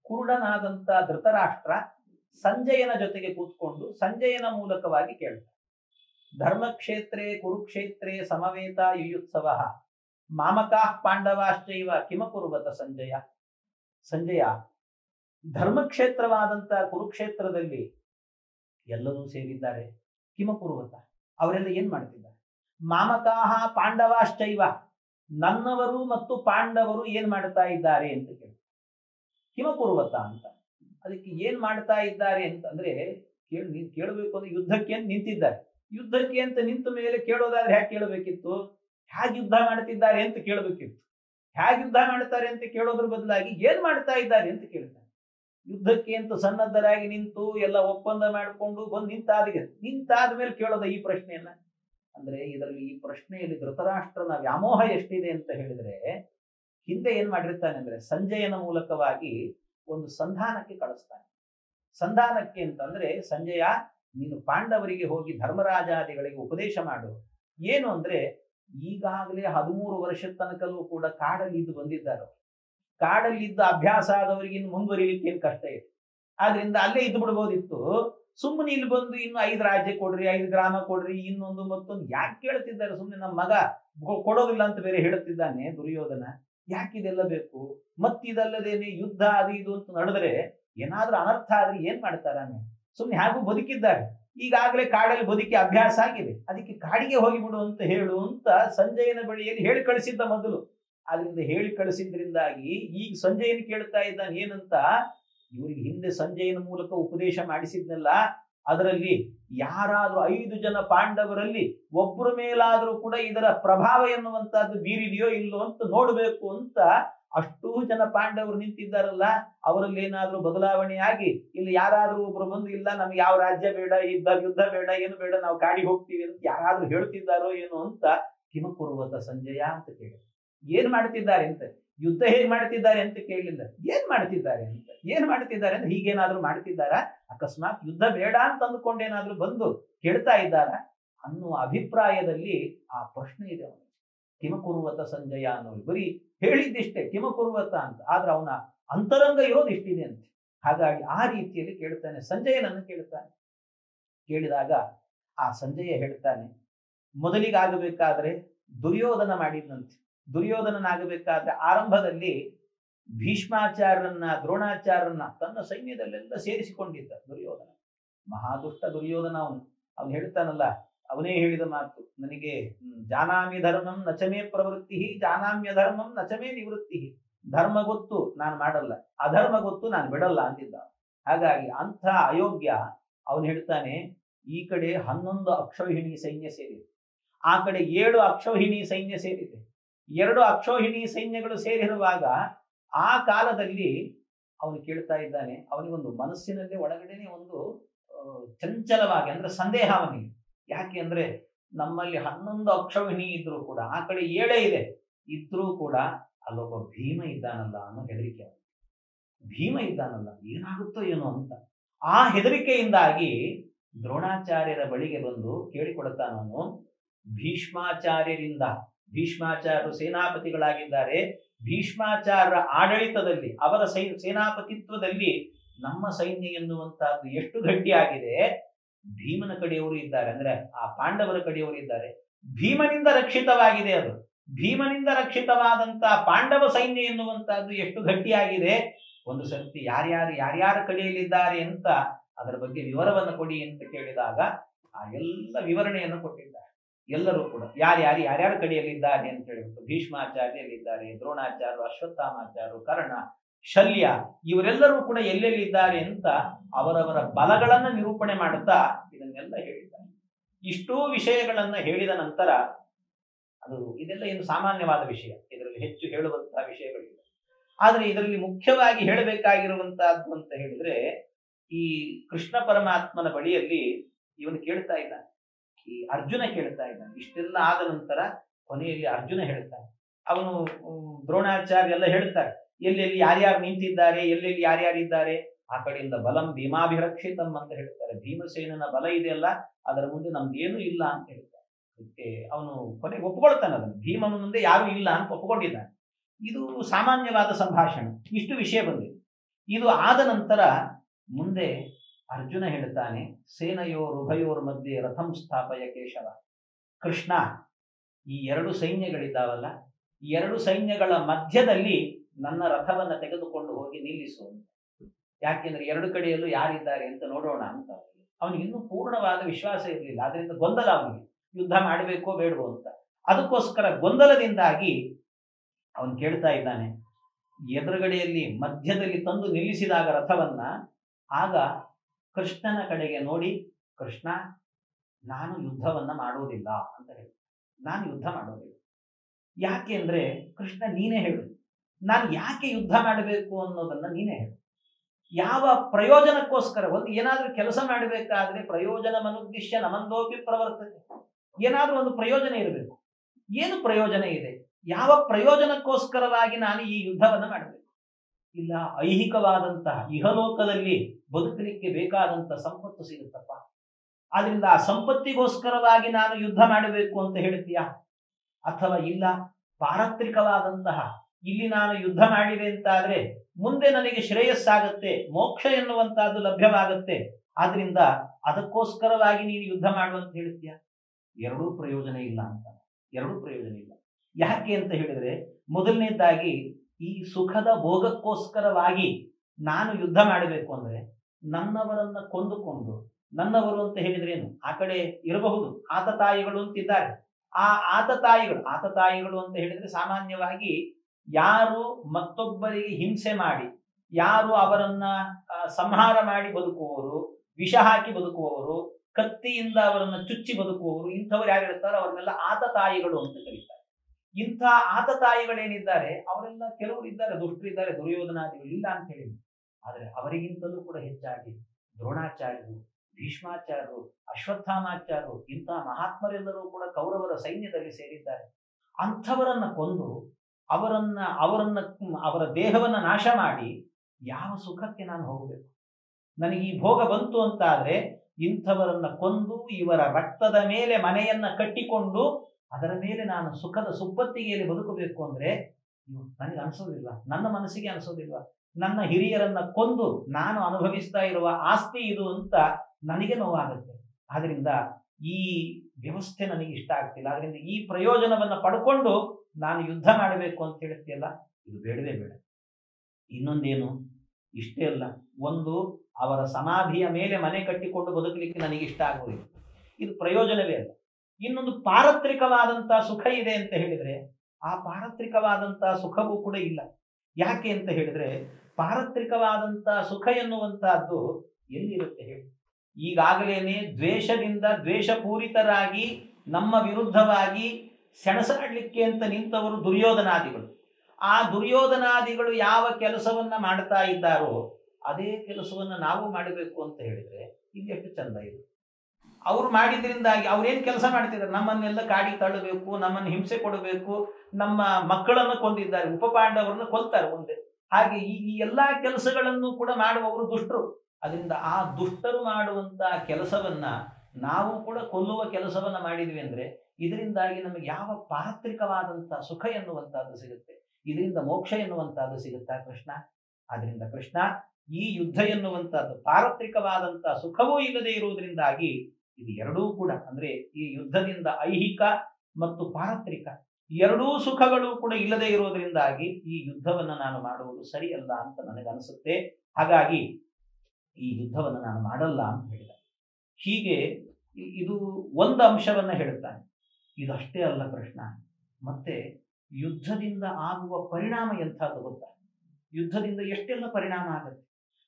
ಕುರುಡನಾದಂತ ಧೃತರಾಷ್ಟ್ರ ಸಂಜಯನ ಜೊತೆಗೆ ಕೂತ್ಕೊಂಡು ಸಂಜಯನ ಮೂಲಕವಾಗಿ ಕೇಳ್ತಾರೆ. ಧರ್ಮಕ್ಷೇತ್ರೇ, ಕುರುಕ್ಷೇತ್ರೇ ಸಮವೇತ ಯುಯುತ್ಸವ. ಮಾಮಕಾ ಪಾಂಡವಾಶ್ಚೈವ ಕಿಮಕುರುವತ ಸಂಜಯ. ಸಂಜಯ ಧರ್ಮಕ್ಷೇತ್ರವಾದಂಥ ಕುರುಕ್ಷೇತ್ರದಲ್ಲಿ ಎಲ್ಲರೂ ಸೇರಿದ್ದಾರೆ. ಕಿಮಕುರುವತ ಅವರೆಲ್ಲ ಏನ್ ಮಾಡ್ತಿದ್ದಾರೆ? ಮಾಮಕಾಹ ಪಾಂಡವಾಶ್ಚೈವ, ನನ್ನವರು ಮತ್ತು ಪಾಂಡವರು ಏನ್ ಮಾಡ್ತಾ ಇದ್ದಾರೆ ಅಂತ ಕೇಳಿ ಕಿಮಕುರುವತ ಅಂತ, ಅದಕ್ಕೆ ಏನ್ ಮಾಡ್ತಾ ಇದ್ದಾರೆ ಅಂತಂದ್ರೆ ಕೇಳ ಕೇಳಬೇಕು ಅಂದ್ರೆ ಯುದ್ಧಕ್ಕೆ ಅಂತ ನಿಂತಿದ್ದಾರೆ. ಯುದ್ಧಕ್ಕೆ ಅಂತ ನಿಂತ ಮೇಲೆ ಕೇಳೋದಾದ್ರೆ ಯಾಕೆ ಕೇಳಬೇಕಿತ್ತು? ಹೇಗೆ ಯುದ್ಧ ಮಾಡ್ತಿದ್ದಾರೆ ಅಂತ ಕೇಳಬೇಕಿತ್ತು. ಹೇಗೆ ಯುದ್ಧ ಮಾಡ್ತಾರೆ ಅಂತ ಕೇಳೋದ್ರ ಬದಲಾಗಿ ಏನ್ ಮಾಡ್ತಾ ಇದ್ದಾರೆ ಅಂತ ಕೇಳ್ತಾರೆ. ಯುದ್ಧಕ್ಕೆ ಅಂತ ಸನ್ನದ್ಧರಾಗಿ ನಿಂತು ಎಲ್ಲ ಒಪ್ಪಂದ ಮಾಡಿಕೊಂಡು ಬಂದು ನಿಂತಾದಿಗೆ ನಿಂತಾದ ಮೇಲೆ ಕೇಳೋದ ಈ ಪ್ರಶ್ನೆಯನ್ನ. ಅಂದ್ರೆ ಇದರಲ್ಲಿ ಈ ಪ್ರಶ್ನೆಯಲ್ಲಿ ಧೃತರಾಷ್ಟ್ರನ ವ್ಯಾಮೋಹ ಎಷ್ಟಿದೆ ಅಂತ ಹೇಳಿದ್ರೆ, ಹಿಂದೆ ಏನ್ ಮಾಡಿರ್ತಾನೆ ಅಂದ್ರೆ ಸಂಜಯನ ಮೂಲಕವಾಗಿ ಒಂದು ಸಂಧಾನಕ್ಕೆ ಕಳಿಸ್ತಾನೆ. ಸಂಧಾನಕ್ಕೆ ಅಂತಂದ್ರೆ ಸಂಜಯ ನೀನು ಪಾಂಡವರಿಗೆ ಹೋಗಿ ಧರ್ಮರಾಜಾದಿಗಳಿಗೆ ಉಪದೇಶ ಮಾಡು. ಏನು ಅಂದ್ರೆ ಈಗಾಗಲೇ ಹದಿಮೂರು ವರ್ಷದ ತನಕಲೂ ಕೂಡ ಕಾಡಲ್ಲಿ ಇದ್ದು ಬಂದಿದ್ದಾರೆ. ಕಾಡಲ್ಲಿ ಇದ್ದ ಅಭ್ಯಾಸ ಆದವರಿಗೆ ಇನ್ನು ಮುಂದುವರಿಲಿಕ್ಕೆ ಏನು ಕಷ್ಟ ಇದೆ ಆದ್ರಿಂದ ಅಲ್ಲೇ ಇದ್ದು ಬಿಡ್ಬೋದಿತ್ತು. ಸುಮ್ಮನೆ ಇಲ್ಲಿ ಬಂದು ಇನ್ನು ಐದು ರಾಜ್ಯ ಕೊಡ್ರಿ, ಐದು ಗ್ರಾಮ ಕೊಡ್ರಿ, ಇನ್ನೊಂದು ಮತ್ತೊಂದು. ಯಾಕೆ ಕೇಳ್ತಿದ್ದಾರೆ ಸುಮ್ಮನೆ ನಮ್ಮ ಮಗ? ಕೊಡೋದಿಲ್ಲ ಅಂತ ಬೇರೆ ಹೇಳುತ್ತಿದ್ದಾನೆ ದುರ್ಯೋಧನ. ಯಾಕೆ ಇದೆಲ್ಲ ಬೇಕು? ಮತ್ತಿದಲ್ಲದೇನೆ ಯುದ್ಧ ಅದು ಇದು ಅಂತ ನಡೆದ್ರೆ ಏನಾದ್ರೂ ಅನರ್ಥ ಆದ್ರೆ ಏನ್ ಮಾಡ್ತಾರೆ ಆಮೇಲೆ ಸುಮ್ಮನೆ ಹೇಗೂ ಬದುಕಿದ್ದಾರೆ. ಈಗಾಗಲೇ ಕಾಡಲ್ಲಿ ಬದುಕಿ ಅಭ್ಯಾಸ ಆಗಿದೆ. ಅದಕ್ಕೆ ಕಾಡಿಗೆ ಹೋಗಿಬಿಡು ಅಂತ ಹೇಳು ಅಂತ ಸಂಜಯನ ಬಳಿಯಲ್ಲಿ ಹೇಳಿ ಕಳಿಸಿದ್ದ ಮೊದಲು. ಅದರಿಂದ ಹೇಳಿ ಕಳಿಸಿದ್ರಿಂದಾಗಿ ಈಗ ಸಂಜಯನ ಕೇಳ್ತಾ ಇದ್ದಾನೆ ಏನಂತ, ಇವರಿಗೆ ಹಿಂದೆ ಸಂಜಯನ ಮೂಲಕ ಉಪದೇಶ ಮಾಡಿಸಿದ್ನಲ್ಲ, ಅದರಲ್ಲಿ ಯಾರಾದ್ರೂ ಐದು ಜನ ಪಾಂಡವರಲ್ಲಿ ಒಬ್ಬರ ಮೇಲಾದರೂ ಕೂಡ ಇದರ ಪ್ರಭಾವ ಎನ್ನುವಂತಹದ್ದು ಬೀರಿದೆಯೋ ಇಲ್ಲೋ ಅಂತ ನೋಡಬೇಕು ಅಂತ ಅಷ್ಟೂ ಜನ ಪಾಂಡವರು ನಿಂತಿದ್ದಾರಲ್ಲ, ಅವರಲ್ಲಿ ಏನಾದ್ರೂ ಬದಲಾವಣೆ ಆಗಿ, ಇಲ್ಲಿ ಯಾರಾದ್ರೂ ಒಬ್ರು ಬಂದು, ಇಲ್ಲ, ನಮ್ಗೆ ಯಾವ ರಾಜ್ಯ ಬೇಡ ಯುದ್ಧ ಯುದ್ಧ ಬೇಡ, ಏನು ಬೇಡ, ನಾವು ಕಾಡಿ ಹೋಗ್ತೀವಿ ಅಂತ ಯಾರಾದ್ರೂ ಹೇಳ್ತಿದ್ದಾರೋ ಏನು ಅಂತ ಕಿಮಕುರುವತ ಸಂಜಯ ಅಂತ ಕೇಳಿ. ಏನ್ ಮಾಡ್ತಿದ್ದಾರೆ ಅಂತ, ಯುದ್ಧ ಹೇಗ್ ಮಾಡ್ತಿದ್ದಾರೆ ಅಂತ ಕೇಳಲಿಲ್ಲ ಏನ್ ಮಾಡ್ತಿದ್ದಾರೆ ಅಂತ, ಏನ್ ಮಾಡ್ತಿದ್ದಾರೆ ಅಂತ ಹೀಗೇನಾದ್ರೂ ಮಾಡ್ತಿದ್ದಾರ? ಅಕಸ್ಮಾತ್ ಯುದ್ಧ ಬೇಡ ಅಂತ ಅಂದ್ಕೊಂಡೇನಾದ್ರೂ ಬಂದು ಕೇಳ್ತಾ ಇದ್ದಾರಾ? ಅನ್ನುವ ಅಭಿಪ್ರಾಯದಲ್ಲಿ ಆ ಪ್ರಶ್ನೆ ಇದೆ ಅವನಿಗೆ. ಕಿಮಕುರುವತ ಸಂಜಯ ಅನ್ನೋರು. ಬರೀ ಹೇಳಿದ್ದಿಷ್ಟೇ ಕಿಮಕುರುವತ ಅಂತ. ಆದ್ರೆ ಅವನ ಅಂತರಂಗ ಇರೋದು ಇಷ್ಟಿದೆ ಅಂತ. ಹಾಗಾಗಿ ಆ ರೀತಿಯಲ್ಲಿ ಕೇಳ್ತಾನೆ. ಸಂಜಯನನ್ನು ಕೇಳ್ತಾನೆ. ಕೇಳಿದಾಗ ಆ ಸಂಜಯ ಹೇಳ್ತಾನೆ, ಮೊದಲಿಗಾಗಬೇಕಾದ್ರೆ ದುರ್ಯೋಧನ ಮಾಡಿದ್ನಂತೆ. ದುರ್ಯೋಧನನಾಗಬೇಕಾದ್ರೆ ಆರಂಭದಲ್ಲಿ ಭೀಷ್ಮಾಚಾರ್ಯರನ್ನ ದ್ರೋಣಾಚಾರ್ಯರನ್ನ ತನ್ನ ಸೈನ್ಯದಲ್ಲೆಲ್ಲ ಸೇರಿಸಿಕೊಂಡಿದ್ದ ದುರ್ಯೋಧನ. ಮಹಾದುಷ್ಟ ದುರ್ಯೋಧನ ಅವನು. ಅವನು ಹೇಳ್ತಾನಲ್ಲ ಅವನೇ ಹೇಳಿದ ಮಾತು, ನನಗೆ ಜಾನಾಮಿ ಧರ್ಮಂ ನಚಮೇ ಪ್ರವೃತ್ತಿ ಜಾನಾಮ್ಯ ಧರ್ಮಂ ನಚಮೇ ನಿವೃತ್ತಿ ಧರ್ಮ ಗೊತ್ತು ನಾನು ಮಾಡಲ್ಲ, ಅಧರ್ಮ ಗೊತ್ತು ನಾನು ಬಿಡಲ್ಲ ಅಂತಿದ್ದ. ಹಾಗಾಗಿ ಅಂಥ ಅಯೋಗ್ಯ ಅವನು ಹೇಳ್ತಾನೆ, ಈ ಕಡೆ ಹನ್ನೊಂದು ಅಕ್ಷೌಹಿಣಿ ಸೈನ್ಯ ಸೇರಿದೆ, ಆ ಕಡೆ ಏಳು ಅಕ್ಷೌಹಿಣಿ ಸೈನ್ಯ ಸೇರಿದೆ. ಎರಡು ಅಕ್ಷೌಹಿಣಿ ಸೈನ್ಯಗಳು ಸೇರಿರುವಾಗ ಆ ಕಾಲದಲ್ಲಿ ಅವನು ಕೇಳ್ತಾ ಇದ್ದಾನೆ, ಅವನಿಗೊಂದು ಮನಸ್ಸಿನಲ್ಲಿ ಒಳಗಡೆನೆ ಒಂದು ಚಂಚಲವಾಗಿ, ಅಂದ್ರೆ ಸಂದೇಹ ಅವನಿಗೆ. ಯಾಕೆ ಅಂದ್ರೆ ನಮ್ಮಲ್ಲಿ ಹನ್ನೊಂದು ಅಕ್ಷವಿಣಿ ಇದ್ರೂ ಕೂಡ, ಆ ಕಡೆ ಏಳೇ ಇದೆ, ಇದ್ರೂ ಕೂಡ ಅಲ್ಲೊಬ್ಬ ಭೀಮ ಇದ್ದಾನಲ್ಲ ಅನ್ನೋ ಹೆದರಿಕೆ ಭೀಮ ಇದ್ದಾನಲ್ಲ, ಏನಾಗುತ್ತೋ ಏನೋ ಅಂತ. ಆ ಹೆದರಿಕೆಯಿಂದಾಗಿ ದ್ರೋಣಾಚಾರ್ಯರ ಬಳಿಗೆ ಬಂದು ಕೇಳಿಕೊಡುತ್ತಾನವನು ಭೀಷ್ಮಾಚಾರ್ಯರಿಂದ, ಭೀಷ್ಮಾಚಾರ್ಯರು ಸೇನಾಪತಿಗಳಾಗಿದ್ದಾರೆ, ಭೀಷ್ಮಾಚಾರ್ಯರ ಆಡಳಿತದಲ್ಲಿ, ಅವರ ಸೈ, ಸೇನಾಪತಿತ್ವದಲ್ಲಿ ನಮ್ಮ ಸೈನ್ಯ ಎನ್ನುವಂತಹದ್ದು ಎಷ್ಟು ಗಟ್ಟಿಯಾಗಿದೆ ಭೀಮನ ಕಡೆಯವರು ಇದ್ದಾರೆ. ಅಂದ್ರೆ ಆ ಪಾಂಡವರ ಕಡೆಯವರು ಇದ್ದಾರೆ. ಭೀಮನಿಂದ ರಕ್ಷಿತವಾಗಿದೆ ಅದು. ಭೀಮನಿಂದ ರಕ್ಷಿತವಾದಂತಹ ಪಾಂಡವ ಸೈನ್ಯ ಎನ್ನುವಂತಹದ್ದು ಎಷ್ಟು ಗಟ್ಟಿಯಾಗಿದೆ. ಒಂದು ಸರ್ತಿ ಯಾರ್ಯಾರು, ಯಾರ್ಯಾರ ಕಡೆಯಲ್ಲಿದ್ದಾರೆ ಅಂತ ಅದರ ಬಗ್ಗೆ ವಿವರವನ್ನು ಕೊಡಿ ಅಂತ ಕೇಳಿದಾಗ ಆ ಎಲ್ಲ ವಿವರಣೆಯನ್ನು ಕೊಟ್ಟಿದ್ದಾರೆ. ಎಲ್ಲರೂ ಕೂಡ. ಯಾರ್ಯಾರು, ಯಾರ್ಯಾರ ಕಡೆಯಲ್ಲಿದ್ದಾರೆ ಅಂತ ಹೇಳಿಬಿಟ್ಟು ಭೀಷ್ಮಾಚಾರ್ಯರಿದ್ದಾರೆ, ದ್ರೋಣಾಚಾರ್ಯರು, ಅಶ್ವತ್ಥಾಮಾಚಾರ್ಯರು, ಕರ್ಣ ಶಲ್ಯ ಇವರೆಲ್ಲರೂ ಕೂಡ ಎಲ್ಲೆಲ್ಲಿದ್ದಾರೆ ಅಂತ ಅವರವರ ಬಲಗಳನ್ನ ನಿರೂಪಣೆ ಮಾಡುತ್ತಾ ಇದನ್ನೆಲ್ಲ ಹೇಳಿದ್ದಾರೆ. ಇಷ್ಟೂ ವಿಷಯಗಳನ್ನ ಹೇಳಿದ ನಂತರ ಅದು ಇದೆಲ್ಲ ಏನು ಸಾಮಾನ್ಯವಾದ ವಿಷಯ. ಇದರಲ್ಲಿ ಹೆಚ್ಚು ಹೇಳುವಂತಹ ವಿಷಯಗಳಿಲ್ಲ ಆದ್ರೆ ಇದರಲ್ಲಿ ಮುಖ್ಯವಾಗಿ ಹೇಳಬೇಕಾಗಿರುವಂತಹದ್ದು ಅಂತ ಹೇಳಿದ್ರೆ ಈ ಕೃಷ್ಣ ಪರಮಾತ್ಮನ ಬಳಿಯಲ್ಲಿ ಇವನು ಕೇಳ್ತಾ ಇದ್ದಾನೆ. ಈ ಅರ್ಜುನ ಕೇಳ್ತಾ ಇದ್ದಾನೆ. ಇಷ್ಟೆಲ್ಲ ಆದ ನಂತರ ಕೊನೆಯಲ್ಲಿ ಅರ್ಜುನ ಹೇಳ್ತಾನೆ. ಅವನು ದ್ರೋಣಾಚಾರ್ಯ ಎಲ್ಲ ಹೇಳ್ತಾರೆ. ಎಲ್ಲೆಲ್ಲಿ ಯಾರ್ಯಾರು ನಿಂತಿದ್ದಾರೆ, ಎಲ್ಲೆಲ್ಲಿ ಯಾರ್ಯಾರಿದ್ದಾರೆ ಆ ಕಡೆಯಿಂದ ಬಲಂ ಭೀಮಾಭಿರಕ್ಷಿತಂ ಅಂತ ಹೇಳ್ತಾರೆ. ಭೀಮಸೇನನ ಬಲ ಇದೆಯಲ್ಲ, ಅದರ ಮುಂದೆ ನಮ್ದೇನು ಇಲ್ಲ ಅಂತ ಹೇಳ್ತಾರೆ. ಅದಕ್ಕೆ ಅವನು ಕೊನೆಗೆ ಒಪ್ಕೊಳ್ತಾನೆ ಅದನ್ನು. ಭೀಮನ ಮುಂದೆ ಯಾರು ಇಲ್ಲ ಅಂತ ಒಪ್ಪಿಕೊಂಡಿದ್ದಾನೆ ಇದು ಸಾಮಾನ್ಯವಾದ ಸಂಭಾಷಣೆ. ಇಷ್ಟು ವಿಷಯ ಬಂದಿದೆ. ಇದು ಆದ ನಂತರ ಮುಂದೆ ಅರ್ಜುನ ಹೇಳ್ತಾನೆ, ಸೇನೆಯೋರ್ ಉಭಯೋರ್ ಮಧ್ಯೆ ರಥಂ ಸ್ಥಾಪಯ ಕೇಶವ. ಕೃಷ್ಣ, ಈ ಎರಡು ಸೈನ್ಯಗಳಿದ್ದಾವಲ್ಲ ಎರಡು ಸೈನ್ಯಗಳ ಮಧ್ಯದಲ್ಲಿ ನನ್ನ ರಥವನ್ನ ತೆಗೆದುಕೊಂಡು ಹೋಗಿ ನಿಲ್ಲಿಸು ಯಾಕೆಂದ್ರೆ ಎರಡು ಕಡೆಯಲ್ಲೂ ಯಾರಿದ್ದಾರೆ ಅಂತ ನೋಡೋಣ ಅಂತ. ಅವನಿಗೆ ಇನ್ನೂ ಪೂರ್ಣವಾದ ವಿಶ್ವಾಸ ಇರಲಿಲ್ಲ. ಅದರಿಂದ ಗೊಂದಲ ಅವನಿಗೆ. ಯುದ್ಧ ಮಾಡಬೇಕೋ ಬೇಡವೋ ಅಂತ. ಅದಕ್ಕೋಸ್ಕರ ಗೊಂದಲದಿಂದಾಗಿ ಅವನು ಕೇಳ್ತಾ ಇದ್ದಾನೆ, ಎದುರುಗಡೆಯಲ್ಲಿ ಮಧ್ಯದಲ್ಲಿ ತಂದು ನಿಲ್ಲಿಸಿದಾಗ ರಥವನ್ನ ಆಗ ಕೃಷ್ಣನ ಕಡೆಗೆ ನೋಡಿ, ಕೃಷ್ಣ, ನಾನು ಯುದ್ಧವನ್ನ ಮಾಡೋದಿಲ್ಲ ಅಂತ ಹೇಳಿ. ನಾನು ಯುದ್ಧ ಮಾಡೋದಿಲ್ಲ. ಯಾಕೆ ಅಂದ್ರೆ ಕೃಷ್ಣ ನೀನೇ ಹೇಳು. ನಾನು ಯಾಕೆ ಯುದ್ಧ ಮಾಡಬೇಕು ಅನ್ನೋದನ್ನ ನೀನೇ ಹೇಳು. ಯಾವ ಪ್ರಯೋಜನಕ್ಕೋಸ್ಕರ ಒಂದು ಏನಾದ್ರೂ ಕೆಲಸ ಮಾಡಬೇಕಾದ್ರೆ ಪ್ರಯೋಜನ ಮನುದ್ದಿಶ್ಯ ನಮಂದೋಪಿ ಪ್ರವರ್ತತೆ. ಏನಾದ್ರೂ ಒಂದು ಪ್ರಯೋಜನ ಇರಬೇಕು. ಏನು ಪ್ರಯೋಜನ ಇದೆ? ಯಾವ ಪ್ರಯೋಜನಕ್ಕೋಸ್ಕರವಾಗಿ ನಾನು ಈ ಯುದ್ಧವನ್ನ ಮಾಡಬೇಕು? ಇಲ್ಲ, ಐಹಿಕವಾದಂತಹ ಇಹಲೋಕದಲ್ಲಿ ಬದುಕಲಿಕ್ಕೆ ಬೇಕಾದಂತಹ ಸಂಪತ್ತು ಸಿಗುತ್ತಪ್ಪ. ಆದ್ರಿಂದ ಆ ಸಂಪತ್ತಿಗೋಸ್ಕರವಾಗಿ ನಾನು ಯುದ್ಧ ಮಾಡಬೇಕು ಅಂತ ಹೇಳ್ತೀಯಾ? ಅಥವಾ ಇಲ್ಲ, ಪಾರತ್ರಿಕವಾದಂತಹ ಇಲ್ಲಿ ನಾನು ಯುದ್ಧ ಮಾಡಿದೆ ಅಂತಾದ್ರೆ ಮುಂದೆ ನನಗೆ ಶ್ರೇಯಸ್ಸಾಗುತ್ತೆ, ಮೋಕ್ಷ ಎನ್ನುವಂತಹದ್ದು ಲಭ್ಯವಾಗತ್ತೆ. ಆದ್ರಿಂದ ಅದಕ್ಕೋಸ್ಕರವಾಗಿ ನೀನು ಯುದ್ಧ ಮಾಡುವಂತ ಹೇಳ್ತೀಯ ಎರಡೂ ಪ್ರಯೋಜನ ಇಲ್ಲ ಅಂತ. ಎರಡೂ ಪ್ರಯೋಜನ ಇಲ್ಲ. ಯಾಕೆ ಅಂತ ಹೇಳಿದ್ರೆ, ಮೊದಲನೇದಾಗಿ ಈ ಸುಖದ ಭೋಗಕ್ಕೋಸ್ಕರವಾಗಿ ನಾನು ಯುದ್ಧ ಮಾಡಬೇಕು ಅಂದ್ರೆ ನನ್ನವರನ್ನ ಕೊಂದುಕೊಂಡು, ನನ್ನವರು ಅಂತ ಹೇಳಿದ್ರೇನು? ಆ ಕಡೆ ಇರಬಹುದು. ಆತ ತಾಯಿಗಳು ಅಂತಿದ್ದಾರೆ. ಆ ಆತ ತಾಯಿಗಳು ಆತ ತಾಯಿಗಳು ಅಂತ ಹೇಳಿದ್ರೆ ಸಾಮಾನ್ಯವಾಗಿ ಯಾರು ಮತ್ತೊಬ್ಬರಿಗೆ ಹಿಂಸೆ ಮಾಡಿ, ಯಾರು ಅವರನ್ನ ಸಂಹಾರ ಮಾಡಿ ಬದುಕುವವರು, ವಿಷ ಹಾಕಿ ಬದುಕುವವರು, ಕತ್ತಿಯಿಂದ ಅವರನ್ನ ಚುಚ್ಚಿ ಬದುಕುವವರು, ಇಂಥವ್ರು ಯಾರು ಹೇಳ್ತಾರೆ ಅವರೆಲ್ಲ ಆತ ತಾಯಿಗಳು ಅಂತ ಕರೀತಾರೆ. ಇಂಥ ಆತತಾಯಿಗಳೇನಿದ್ದಾರೆ ಅವರೆಲ್ಲ ಕೆಲವರು ಇದ್ದಾರೆ ದುಷ್ಟರಿದ್ದಾರೆ ದುರ್ಯೋಧನಾದಿಗಳು ಇಲ್ಲ ಅಂತ ಹೇಳಿದ್ರು ಆದರೆ ಅವರಿಗಿಂತಲೂ ಕೂಡ ಹೆಚ್ಚಾಗಿ ದ್ರೋಣಾಚಾರ್ಯರು, ಭೀಷ್ಮಾಚಾರ್ಯರು, ಅಶ್ವತ್ಥಾಮಾಚಾರ್ಯರು, ಇಂಥ ಮಹಾತ್ಮರೆಲ್ಲರೂ ಕೂಡ ಕೌರವರ ಸೈನ್ಯದಲ್ಲಿ ಸೇರಿದ್ದಾರೆ. ಅಂಥವರನ್ನ ಕೊಂದು ಅವರನ್ನ ಅವರನ್ನ, ಅವರ ದೇಹವನ್ನ ನಾಶ ಮಾಡಿ ಯಾವ ಸುಖಕ್ಕೆ ನಾನು ಹೋಗಬೇಕು? ನನಗೆ ಈ ಭೋಗ ಬಂತು ಅಂತಾದ್ರೆ ಇಂಥವರನ್ನ ಕೊಂದು ಇವರ ರಕ್ತದ ಮೇಲೆ ಮನೆಯನ್ನ ಕಟ್ಟಿಕೊಂಡು ಅದರ ಮೇಲೆ ನಾನು ಸುಖದ ಸುಪ್ಪತ್ತಿಗೆಯಲ್ಲಿ ಬದುಕಬೇಕು ಅಂದ್ರೆ ನನಗೆ ಅನಿಸೋದಿಲ್ಲ. ನನ್ನ ಮನಸ್ಸಿಗೆ ಅನಿಸೋದಿಲ್ಲ. ನನ್ನ ಹಿರಿಯರನ್ನ ಕೊಂದು ನಾನು ಅನುಭವಿಸ್ತಾ ಇರುವ ಆಸ್ತಿ ಇದು ಅಂತ ನನಗೆ ನೋವಾಗುತ್ತೆ. ಆದ್ರಿಂದ ಈ ವ್ಯವಸ್ಥೆ ನನಗೆ ಇಷ್ಟ ಆಗ್ತಿಲ್ಲ. ಅದರಿಂದ ಈ ಪ್ರಯೋಜನವನ್ನ ಪಡ್ಕೊಂಡು ನಾನು ಯುದ್ಧ ಮಾಡಬೇಕು ಅಂತ ಹೇಳ್ತೀಯಲ್ಲ, ಇದು ಬೇಡವೇ ಬೇಡ. ಇನ್ನೊಂದೇನು, ಇಷ್ಟೇ ಅಲ್ಲ, ಒಂದು ಅವರ ಸಮಾಧಿಯ ಮೇಲೆ ಮನೆ ಕಟ್ಟಿಕೊಂಡು ಬದುಕಲಿಕ್ಕೆ ನನಗೆ ಇಷ್ಟ ಆಗುವುದಿಲ್ಲ ಇದು ಪ್ರಯೋಜನವೇ ಅಲ್ಲ. ಇನ್ನೊಂದು ಪಾರತ್ರಿಕವಾದಂತಹ ಸುಖ ಇದೆ ಅಂತ ಹೇಳಿದ್ರೆ, ಆ ಪಾರತ್ರಿಕವಾದಂತಹ ಸುಖವೂ ಕೂಡ ಇಲ್ಲ. ಯಾಕೆ ಅಂತ ಹೇಳಿದ್ರೆ, ಪಾರತ್ರಿಕವಾದಂತಹ ಸುಖ ಎನ್ನುವಂತಹದ್ದು ಎಲ್ಲಿರುತ್ತೆ ಹೇಳಿ. ಈಗಾಗಲೇನೆ ದ್ವೇಷದಿಂದ ದ್ವೇಷಪೂರಿತರಾಗಿ, ನಮ್ಮ ವಿರುದ್ಧವಾಗಿ ಸೆಣಸಾಡ್ಲಿಕ್ಕೆ ಅಂತ ನಿಂತವರು ದುರ್ಯೋಧನಾದಿಗಳು. ಆ ದುರ್ಯೋಧನಾದಿಗಳು ಯಾವ ಕೆಲಸವನ್ನ ಮಾಡ್ತಾ ಇದ್ದಾರೋ ಅದೇ ಕೆಲಸವನ್ನ ನಾವು ಮಾಡಬೇಕು ಅಂತ ಹೇಳಿದ್ರೆ ಇದು ಎಷ್ಟು ಚಂದ ಇದು. ಅವ್ರು ಮಾಡಿದ್ರಿಂದಾಗಿ ಅವ್ರೇನ್ ಕೆಲಸ ಮಾಡ್ತಿದ್ದಾರೆ? ನಮ್ಮನ್ನೆಲ್ಲ ಕಾಡಿ ತಳ್ಳಬೇಕು, ನಮ್ಮನ್ನು ಹಿಂಸೆ ಕೊಡಬೇಕು, ನಮ್ಮ ಮಕ್ಕಳನ್ನು ಕೊಂದಿದ್ದಾರೆ ಉಪಪಾಂಡವರನ್ನು ಕೊಲ್ತಾರೆ ಮುಂದೆ. ಹಾಗೆ ಈ ಈ ಎಲ್ಲಾ ಕೆಲಸಗಳನ್ನು ಕೂಡ ಮಾಡುವವರು ದುಷ್ಟರು. ಅದರಿಂದ ಆ ದುಷ್ಟರು ಮಾಡುವಂತಹ ಕೆಲಸವನ್ನ ನಾವು ಕೂಡ ಕೊಲ್ಲುವ ಕೆಲಸವನ್ನ ಮಾಡಿದ್ವಿ ಅಂದ್ರೆ ಇದರಿಂದಾಗಿ ನಮಗೆ ಯಾವ ಪಾರತ್ರಿಕವಾದಂತಹ ಸುಖ ಎನ್ನುವಂತಹದ್ದು ಸಿಗುತ್ತೆ, ಇದರಿಂದ ಮೋಕ್ಷ ಎನ್ನುವಂತಹದ್ದು ಸಿಗುತ್ತಾ ಕೃಷ್ಣ? ಆದ್ರಿಂದ ಕೃಷ್ಣ, ಈ ಯುದ್ಧ ಎನ್ನುವಂತಹದ್ದು ಪಾರತ್ರಿಕವಾದಂಥ ಸುಖವೂ ಇಲ್ಲದೆ ಇರುವುದರಿಂದಾಗಿ ಇದು ಎರಡೂ ಕೂಡ, ಅಂದ್ರೆ ಈ ಯುದ್ಧದಿಂದ ಐಹಿಕ ಮತ್ತು ಪಾರತ್ರಿಕ ಎರಡೂ ಸುಖಗಳು ಕೂಡ ಇಲ್ಲದೆ ಇರುವುದರಿಂದಾಗಿ ಈ ಯುದ್ಧವನ್ನು ನಾನು ಮಾಡುವುದು ಸರಿಯಲ್ಲ ಅಂತ ನನಗನಿಸುತ್ತೆ. ಹಾಗಾಗಿ ಈ ಯುದ್ಧವನ್ನು ನಾನು ಮಾಡಲ್ಲ ಅಂತ ಹೇಳಿದ. ಹೀಗೆ ಇದು ಒಂದು ಅಂಶವನ್ನ ಹೇಳುತ್ತಾನೆ. ಇದಷ್ಟೇ ಅಲ್ಲ ಪ್ರಶ್ನ ಮತ್ತೆ ಯುದ್ಧದಿಂದ ಆಗುವ ಪರಿಣಾಮ ಎಂಥದ್ದು ಗೊತ್ತಾ? ಯುದ್ಧದಿಂದ ಎಷ್ಟೆಲ್ಲ ಪರಿಣಾಮ ಆಗುತ್ತೆ?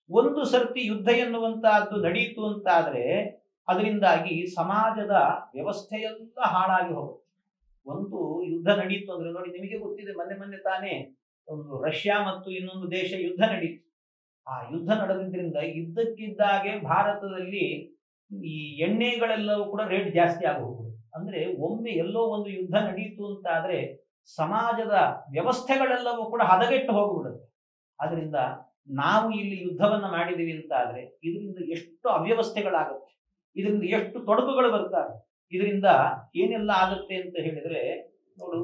ಒಂದು ಸರ್ತಿ ಯುದ್ಧ ಎನ್ನುವಂತಹದ್ದು ನಡೆಯಿತು ಅಂತಾದರೆ ಅದರಿಂದಾಗಿ ಸಮಾಜದ ವ್ಯವಸ್ಥೆಯೆಲ್ಲ ಹಾಳಾಗಿ ಹೋಗುತ್ತೆ. ಒಂದು ಯುದ್ಧ ನಡೀತು ಅಂದ್ರೆ ನೋಡಿ ನಿಮಗೆ ಗೊತ್ತಿದೆ, ಮೊನ್ನೆ ಮೊನ್ನೆ ತಾನೇ ಒಂದು ರಷ್ಯಾ ಮತ್ತು ಇನ್ನೊಂದು ದೇಶ ಯುದ್ಧ ನಡೀತು. ಆ ಯುದ್ಧ ನಡೆದಿದ್ದರಿಂದ ಇದ್ದಕ್ಕಿದ್ದಾಗೆ ಭಾರತದಲ್ಲಿ ಈ ಎಣ್ಣೆಗಳೆಲ್ಲವೂ ಕೂಡ ರೇಟ್ ಜಾಸ್ತಿ ಆಗೋಗ್ಬಿಡುತ್ತೆ ಅಂದ್ರೆ ಒಮ್ಮೆ ಎಲ್ಲೋ ಒಂದು ಯುದ್ಧ ನಡೆಯಿತು ಅಂತ ಆದ್ರೆ ಸಮಾಜದ ವ್ಯವಸ್ಥೆಗಳೆಲ್ಲವೂ ಕೂಡ ಹದಗೆಟ್ಟು ಹೋಗಿಬಿಡುತ್ತೆ. ಅದರಿಂದ ನಾವು ಇಲ್ಲಿ ಯುದ್ಧವನ್ನ ಮಾಡಿದೀವಿ ಅಂತ ಆದ್ರೆ ಇದರಿಂದ ಎಷ್ಟು ಅವ್ಯವಸ್ಥೆಗಳಾಗುತ್ತೆ, ಇದರಿಂದ ಎಷ್ಟು ತೊಡಕುಗಳು ಬರ್ತವೆ, ಇದರಿಂದ ಏನೆಲ್ಲ ಆಗುತ್ತೆ ಅಂತ ಹೇಳಿದ್ರೆ ನೋಡು,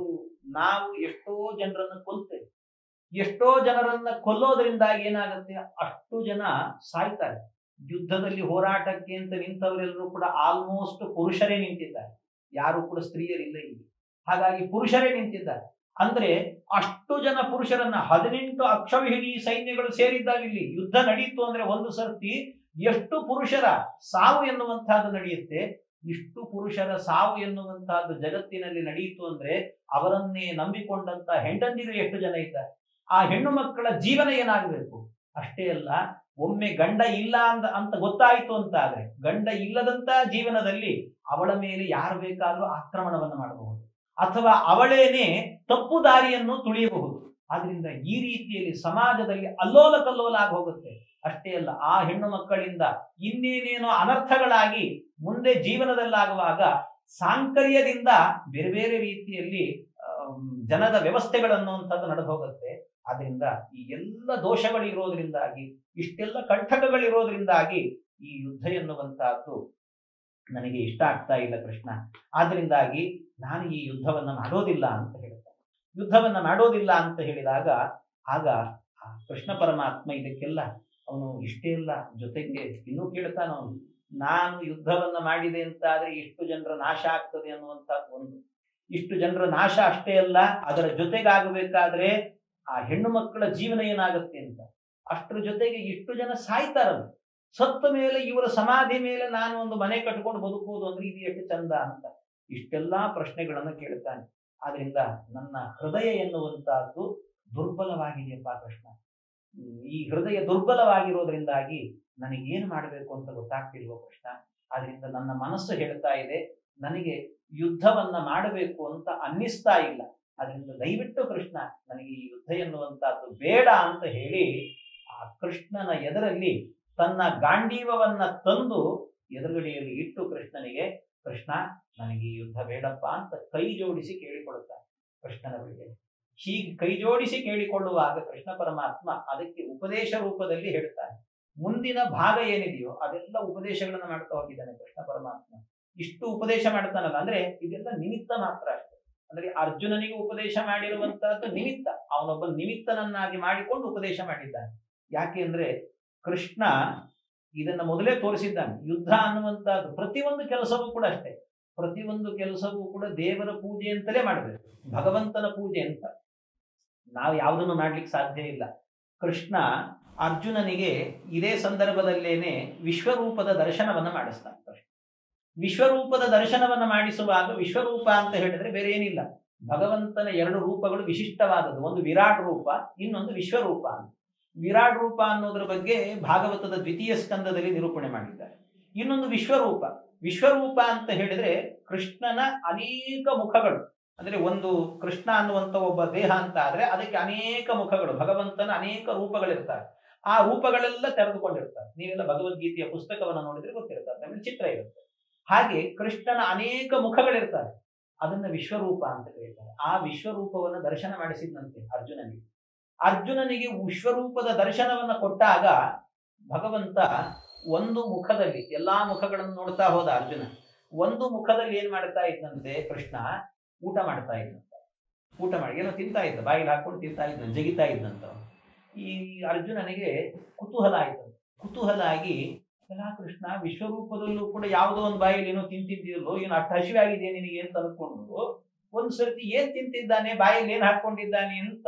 ನಾವು ಎಷ್ಟೋ ಜನರನ್ನ ಕೊಲ್ತೇವೆ. ಎಷ್ಟೋ ಜನರನ್ನ ಕೊಲ್ಲೋದ್ರಿಂದ ಏನಾಗುತ್ತೆ, ಅಷ್ಟು ಜನ ಸಾಯ್ತಾರೆ. ಯುದ್ಧದಲ್ಲಿ ಹೋರಾಟಕ್ಕೆ ಅಂತ ನಿಂತವರೆಲ್ಲರೂ ಕೂಡ ಆಲ್ಮೋಸ್ಟ್ ಪುರುಷರೇ ನಿಂತಿದ್ದಾರೆ. ಯಾರು ಕೂಡ ಸ್ತ್ರೀಯರಿಲ್ಲ ಇಲ್ಲಿ. ಹಾಗಾಗಿ ಪುರುಷರೇ ನಿಂತಿದ್ದಾರೆ. ಅಂದ್ರೆ ಅಷ್ಟು ಜನ ಪುರುಷರನ್ನ ಹದಿನೆಂಟು ಅಕ್ಷವಿಹಿಣಿ ಸೈನ್ಯಗಳು ಸೇರಿದ್ದಾಗ ಇಲ್ಲಿ. ಯುದ್ಧ ನಡೆಯಿತು ಅಂದ್ರೆ ಒಂದು ಸರ್ತಿ ಎಷ್ಟು ಪುರುಷರ ಸಾವು ಎನ್ನುವಂತಹದ್ದು ನಡೆಯುತ್ತೆ, ಇಷ್ಟು ಪುರುಷರ ಸಾವು ಎನ್ನುವಂತಹದ್ದು ಜಗತ್ತಿನಲ್ಲಿ ನಡೆಯಿತು ಅಂದ್ರೆ ಅವರನ್ನೇ ನಂಬಿಕೊಂಡಂತ ಹೆಂಡಂದಿರು ಎಷ್ಟು ಜನ ಇದ್ದಾರೆ. ಆ ಹೆಣ್ಣು ಮಕ್ಕಳ ಜೀವನ ಏನಾಗಬೇಕು? ಅಷ್ಟೇ ಅಲ್ಲ ಒಮ್ಮೆ ಗಂಡ ಇಲ್ಲ ಅಂತ ಅಂತ ಗೊತ್ತಾಯಿತು ಅಂತ ಆದ್ರೆ ಗಂಡ ಇಲ್ಲದಂತ ಜೀವನದಲ್ಲಿ ಅವಳ ಮೇಲೆ ಯಾರು ಬೇಕಾದ್ರೂ ಆಕ್ರಮಣವನ್ನು ಮಾಡಬಹುದು. ಅಥವಾ ಅವಳೇನೆ ತಪ್ಪು ದಾರಿಯನ್ನು ತುಳಿಯಬಹುದು. ಆದ್ರಿಂದ ಈ ರೀತಿಯಲ್ಲಿ ಸಮಾಜದಲ್ಲಿ ಅಲ್ಲೋಲ ಕಲ್ಲೋಲ ಆಗಿ ಹೋಗುತ್ತೆ. ಅಷ್ಟೇ ಅಲ್ಲ, ಆ ಹೆಣ್ಣು ಮಕ್ಕಳಿಂದ ಇನ್ನೇನೇನೋ ಅನರ್ಥಗಳಾಗಿ ಮುಂದೆ ಜೀವನದಲ್ಲಾಗುವಾಗ ಸಾಂಕರ್ಯದಿಂದ ಬೇರೆ ಬೇರೆ ರೀತಿಯಲ್ಲಿ ಜನದ ಜನದ ವ್ಯವಸ್ಥೆಗಳನ್ನುವಂಥದ್ದು ನಡೆದು ಹೋಗುತ್ತೆ. ಆದ್ರಿಂದ ಈ ಎಲ್ಲ ದೋಷಗಳಿರೋದ್ರಿಂದಾಗಿ, ಇಷ್ಟೆಲ್ಲ ಕಂಠಕಗಳಿರೋದ್ರಿಂದಾಗಿ ಈ ಯುದ್ಧ ಎನ್ನುವಂತಹದ್ದು ನನಗೆ ಇಷ್ಟ ಆಗ್ತಾ ಇಲ್ಲ ಕೃಷ್ಣ. ಆದ್ರಿಂದಾಗಿ ನಾನು ಈ ಯುದ್ಧವನ್ನ ಮಾಡೋದಿಲ್ಲ ಅಂತ ಹೇಳ್ತಾನೆ ಯುದ್ಧವನ್ನ ಮಾಡೋದಿಲ್ಲ ಅಂತ ಹೇಳಿದಾಗ ಆಗ ಕೃಷ್ಣ ಪರಮಾತ್ಮ ಇದಕ್ಕೆಲ್ಲ ಅವನು ಇಷ್ಟೇ ಇಲ್ಲ. ಜೊತೆಗೆ ಇನ್ನೂ ಕೇಳ್ತಾನ ಅವನು, ನಾನು ಯುದ್ಧವನ್ನ ಮಾಡಿದೆ ಅಂತ ಆದ್ರೆ ಇಷ್ಟು ಜನರ ನಾಶ ಆಗ್ತದೆ ಅನ್ನುವಂಥದ್ದು ಒಂದು, ಇಷ್ಟು ಜನರ ನಾಶ ಅಷ್ಟೇ ಅಲ್ಲ, ಅದರ ಜೊತೆಗಾಗಬೇಕಾದ್ರೆ ಆ ಹೆಣ್ಣು ಮಕ್ಕಳ ಜೀವನ ಏನಾಗುತ್ತೆ ಅಂತ? ಅಷ್ಟರ ಜೊತೆಗೆ ಇಷ್ಟು ಜನ ಸಾಯ್ತಾರಲ್ಲ. ಸತ್ತ ಮೇಲೆ ಇವರ ಸಮಾಧಿ ಮೇಲೆ ನಾನು ಒಂದು ಮನೆ ಕಟ್ಕೊಂಡು ಬದುಕುವುದು ಅಂದ್ರೆ ಇದು ಎಷ್ಟು ಚಂದ ಅಂತ ಇಷ್ಟೆಲ್ಲಾ ಪ್ರಶ್ನೆಗಳನ್ನು ಕೇಳ್ತಾನೆ. ಆದ್ರಿಂದ ನನ್ನ ಹೃದಯ ಎನ್ನುವಂತಹದ್ದು ದುರ್ಬಲವಾಗಿದೆಯಪ್ಪ ಕೃಷ್ಣ. ಈ ಹೃದಯ ದುರ್ಬಲವಾಗಿರೋದ್ರಿಂದಾಗಿ ನನಗೇನು ಮಾಡಬೇಕು ಅಂತ ಗೊತ್ತಾಗ್ತಿಲ್ವ ಕೃಷ್ಣ? ಆದ್ರಿಂದ ನನ್ನ ಮನಸ್ಸು ಹೇಳ್ತಾ ಇದೆ, ನನಗೆ ಯುದ್ಧವನ್ನ ಮಾಡಬೇಕು ಅಂತ ಅನ್ನಿಸ್ತಾ ಇಲ್ಲ. ಅದರಿಂದ ದಯವಿಟ್ಟು ಕೃಷ್ಣ, ನನಗೆ ಈ ಯುದ್ಧ ಎನ್ನುವಂತಹದ್ದು ಬೇಡ ಅಂತ ಹೇಳಿ ಆ ಕೃಷ್ಣನ ಎದುರಲ್ಲಿ ತನ್ನ ಗಾಂಡೀವವನ್ನ ತಂದು ಎದುರುಗಡೆಯಲ್ಲಿ ಇಟ್ಟು ಕೃಷ್ಣನಿಗೆ, ಕೃಷ್ಣ, ನನಗೆ ಈ ಯುದ್ಧ ಬೇಡಪ್ಪ ಅಂತ ಕೈ ಜೋಡಿಸಿ ಕೇಳಿಕೊಳ್ಳುತ್ತಾನೆ ಕೃಷ್ಣನ ಬಳಿಗೆ. ಹೀಗೆ ಕೈ ಜೋಡಿಸಿ ಕೇಳಿಕೊಳ್ಳುವಾಗ ಕೃಷ್ಣ ಪರಮಾತ್ಮ ಅದಕ್ಕೆ ಉಪದೇಶ ರೂಪದಲ್ಲಿ ಹೇಳ್ತಾನೆ ಮುಂದಿನ ಭಾಗ ಏನಿದೆಯೋ ಅದೆಲ್ಲ ಉಪದೇಶಗಳನ್ನು ಮಾಡ್ತಾ ಹೋಗಿದ್ದಾನೆ ಕೃಷ್ಣ ಪರಮಾತ್ಮ. ಇಷ್ಟು ಉಪದೇಶ ಮಾಡ್ತಾನಲ್ಲ, ಅಂದ್ರೆ ಇದೆಲ್ಲ ನಿಮಿತ್ತ ಮಾತ್ರ ಅಂದ್ರೆ ಅರ್ಜುನನಿಗೆ ಉಪದೇಶ ಮಾಡಿರುವಂತಹದ್ದು ನಿಮಿತ್ತ. ಅವನೊಬ್ಬ ನಿಮಿತ್ತನನ್ನಾಗಿ ಮಾಡಿಕೊಂಡು ಉಪದೇಶ ಮಾಡಿದ್ದಾನೆ. ಯಾಕೆ ಅಂದ್ರೆ ಕೃಷ್ಣ ಇದನ್ನ ಮೊದಲೇ ತೋರಿಸಿದ್ದಾನೆ. ಯುದ್ಧ ಅನ್ನುವಂತಹದ್ದು ಪ್ರತಿಯೊಂದು ಕೆಲಸವೂ ಕೂಡ ಅಷ್ಟೇ. ಪ್ರತಿಯೊಂದು ಕೆಲಸವೂ ಕೂಡ ದೇವರ ಪೂಜೆ ಅಂತಲೇ ಮಾಡಬೇಕು. ಭಗವಂತನ ಪೂಜೆ ಅಂತ. ನಾವು ಯಾವುದನ್ನು ಮಾಡ್ಲಿಕ್ಕೆ ಸಾಧ್ಯ ಇಲ್ಲ. ಕೃಷ್ಣ ಅರ್ಜುನನಿಗೆ ಇದೇ ಸಂದರ್ಭದಲ್ಲೇನೆ ವಿಶ್ವರೂಪದ ದರ್ಶನವನ್ನ ಮಾಡಿಸ್ತಾನೆ. ಕೃಷ್ಣ ವಿಶ್ವರೂಪದ ದರ್ಶನವನ್ನು ಮಾಡಿಸುವಾಗ ವಿಶ್ವರೂಪ ಅಂತ ಹೇಳಿದ್ರೆ ಬೇರೆ ಏನಿಲ್ಲ. ಭಗವಂತನ ಎರಡು ರೂಪಗಳು ವಿಶಿಷ್ಟವಾದದ್ದು. ಒಂದು ವಿರಾಟ್ ರೂಪ, ಇನ್ನೊಂದು ವಿಶ್ವರೂಪ ಅಂತ. ವಿರಾಟ್ ರೂಪ ಅನ್ನೋದ್ರ ಬಗ್ಗೆ ಭಾಗವತದ ದ್ವಿತೀಯ ಸ್ಕಂದದಲ್ಲಿ ನಿರೂಪಣೆ ಮಾಡಿದ್ದಾರೆ. ಇನ್ನೊಂದು ವಿಶ್ವರೂಪ. ವಿಶ್ವರೂಪ ಅಂತ ಹೇಳಿದ್ರೆ ಕೃಷ್ಣನ ಅನೇಕ ಮುಖಗಳು. ಅಂದ್ರೆ ಒಂದು ಕೃಷ್ಣ ಅನ್ನುವಂತ ಒಬ್ಬ ದೇಹ ಅಂತ ಆದ್ರೆ ಅದಕ್ಕೆ ಅನೇಕ ಮುಖಗಳು. ಭಗವಂತನ ಅನೇಕ ರೂಪಗಳಿರ್ತಾರೆ. ಆ ರೂಪಗಳೆಲ್ಲ ತೆರೆದುಕೊಂಡಿರ್ತಾರೆ. ನೀವೆಲ್ಲ ಭಗವದ್ಗೀತೆಯ ಪುಸ್ತಕವನ್ನು ನೋಡಿದ್ರೆ ಗೊತ್ತಿರುತ್ತೆ. ಅದರಲ್ಲಿ ಚಿತ್ರ ಇರುತ್ತೆ. ಹಾಗೆ ಕೃಷ್ಣನ ಅನೇಕ ಮುಖಗಳಿರ್ತಾರೆ. ಅದನ್ನ ವಿಶ್ವರೂಪ ಅಂತ ಕರೀತಾರೆ. ಆ ವಿಶ್ವರೂಪವನ್ನು ದರ್ಶನ ಮಾಡಿಸಿದಂತೆ ಅರ್ಜುನನಿಗೆ. ಅರ್ಜುನನಿಗೆ ವಿಶ್ವರೂಪದ ದರ್ಶನವನ್ನ ಕೊಟ್ಟಾಗ ಭಗವಂತ ಒಂದು ಮುಖದಲ್ಲಿ ಎಲ್ಲಾ ಮುಖಗಳನ್ನು ನೋಡ್ತಾ ಹೋದ ಅರ್ಜುನ. ಒಂದು ಮುಖದಲ್ಲಿ ಏನ್ ಮಾಡ್ತಾ ಇದ್ದಂತೆ ಕೃಷ್ಣ? ಊಟ ಮಾಡ್ತಾ ಇದ್ದಂತ ಊಟ ಮಾಡಿ, ಏನೋ ತಿಂತಾ ಇದ್ದ ಬಾಯಿಗೆ ಹಾಕೊಂಡು ತಿಂತಾ ಇದ್ದ, ಜಗಿತಾ ಇದ್ದಂತ ಈ ಅರ್ಜುನನಿಗೆ ಕುತೂಹಲ ಆಯ್ತು ಕುತೂಹಲ ಆಗಿ ಕೃಷ್ಣ ವಿಶ್ವರೂಪದಲ್ಲೂ ಕೂಡ ಯಾವುದೋ ಒಂದು ಬಾಯಲ್ಲಿ ಏನೋ ತಿಂತಿದ್ದಿಲ್ಲೋ, ಏನು ಅಷ್ಟು ಹಸಿವೆ ಆಗಿದೆ ನಿನಗೆ ಅಂತ ಅನ್ಕೊಂಡು ಒಂದ್ ಸರ್ತಿ ಏನ್ ತಿಂತಿದ್ದಾನೆ, ಬಾಯಲ್ಲಿ ಏನ್ ಹಾಕೊಂಡಿದ್ದಾನೆ ಅಂತ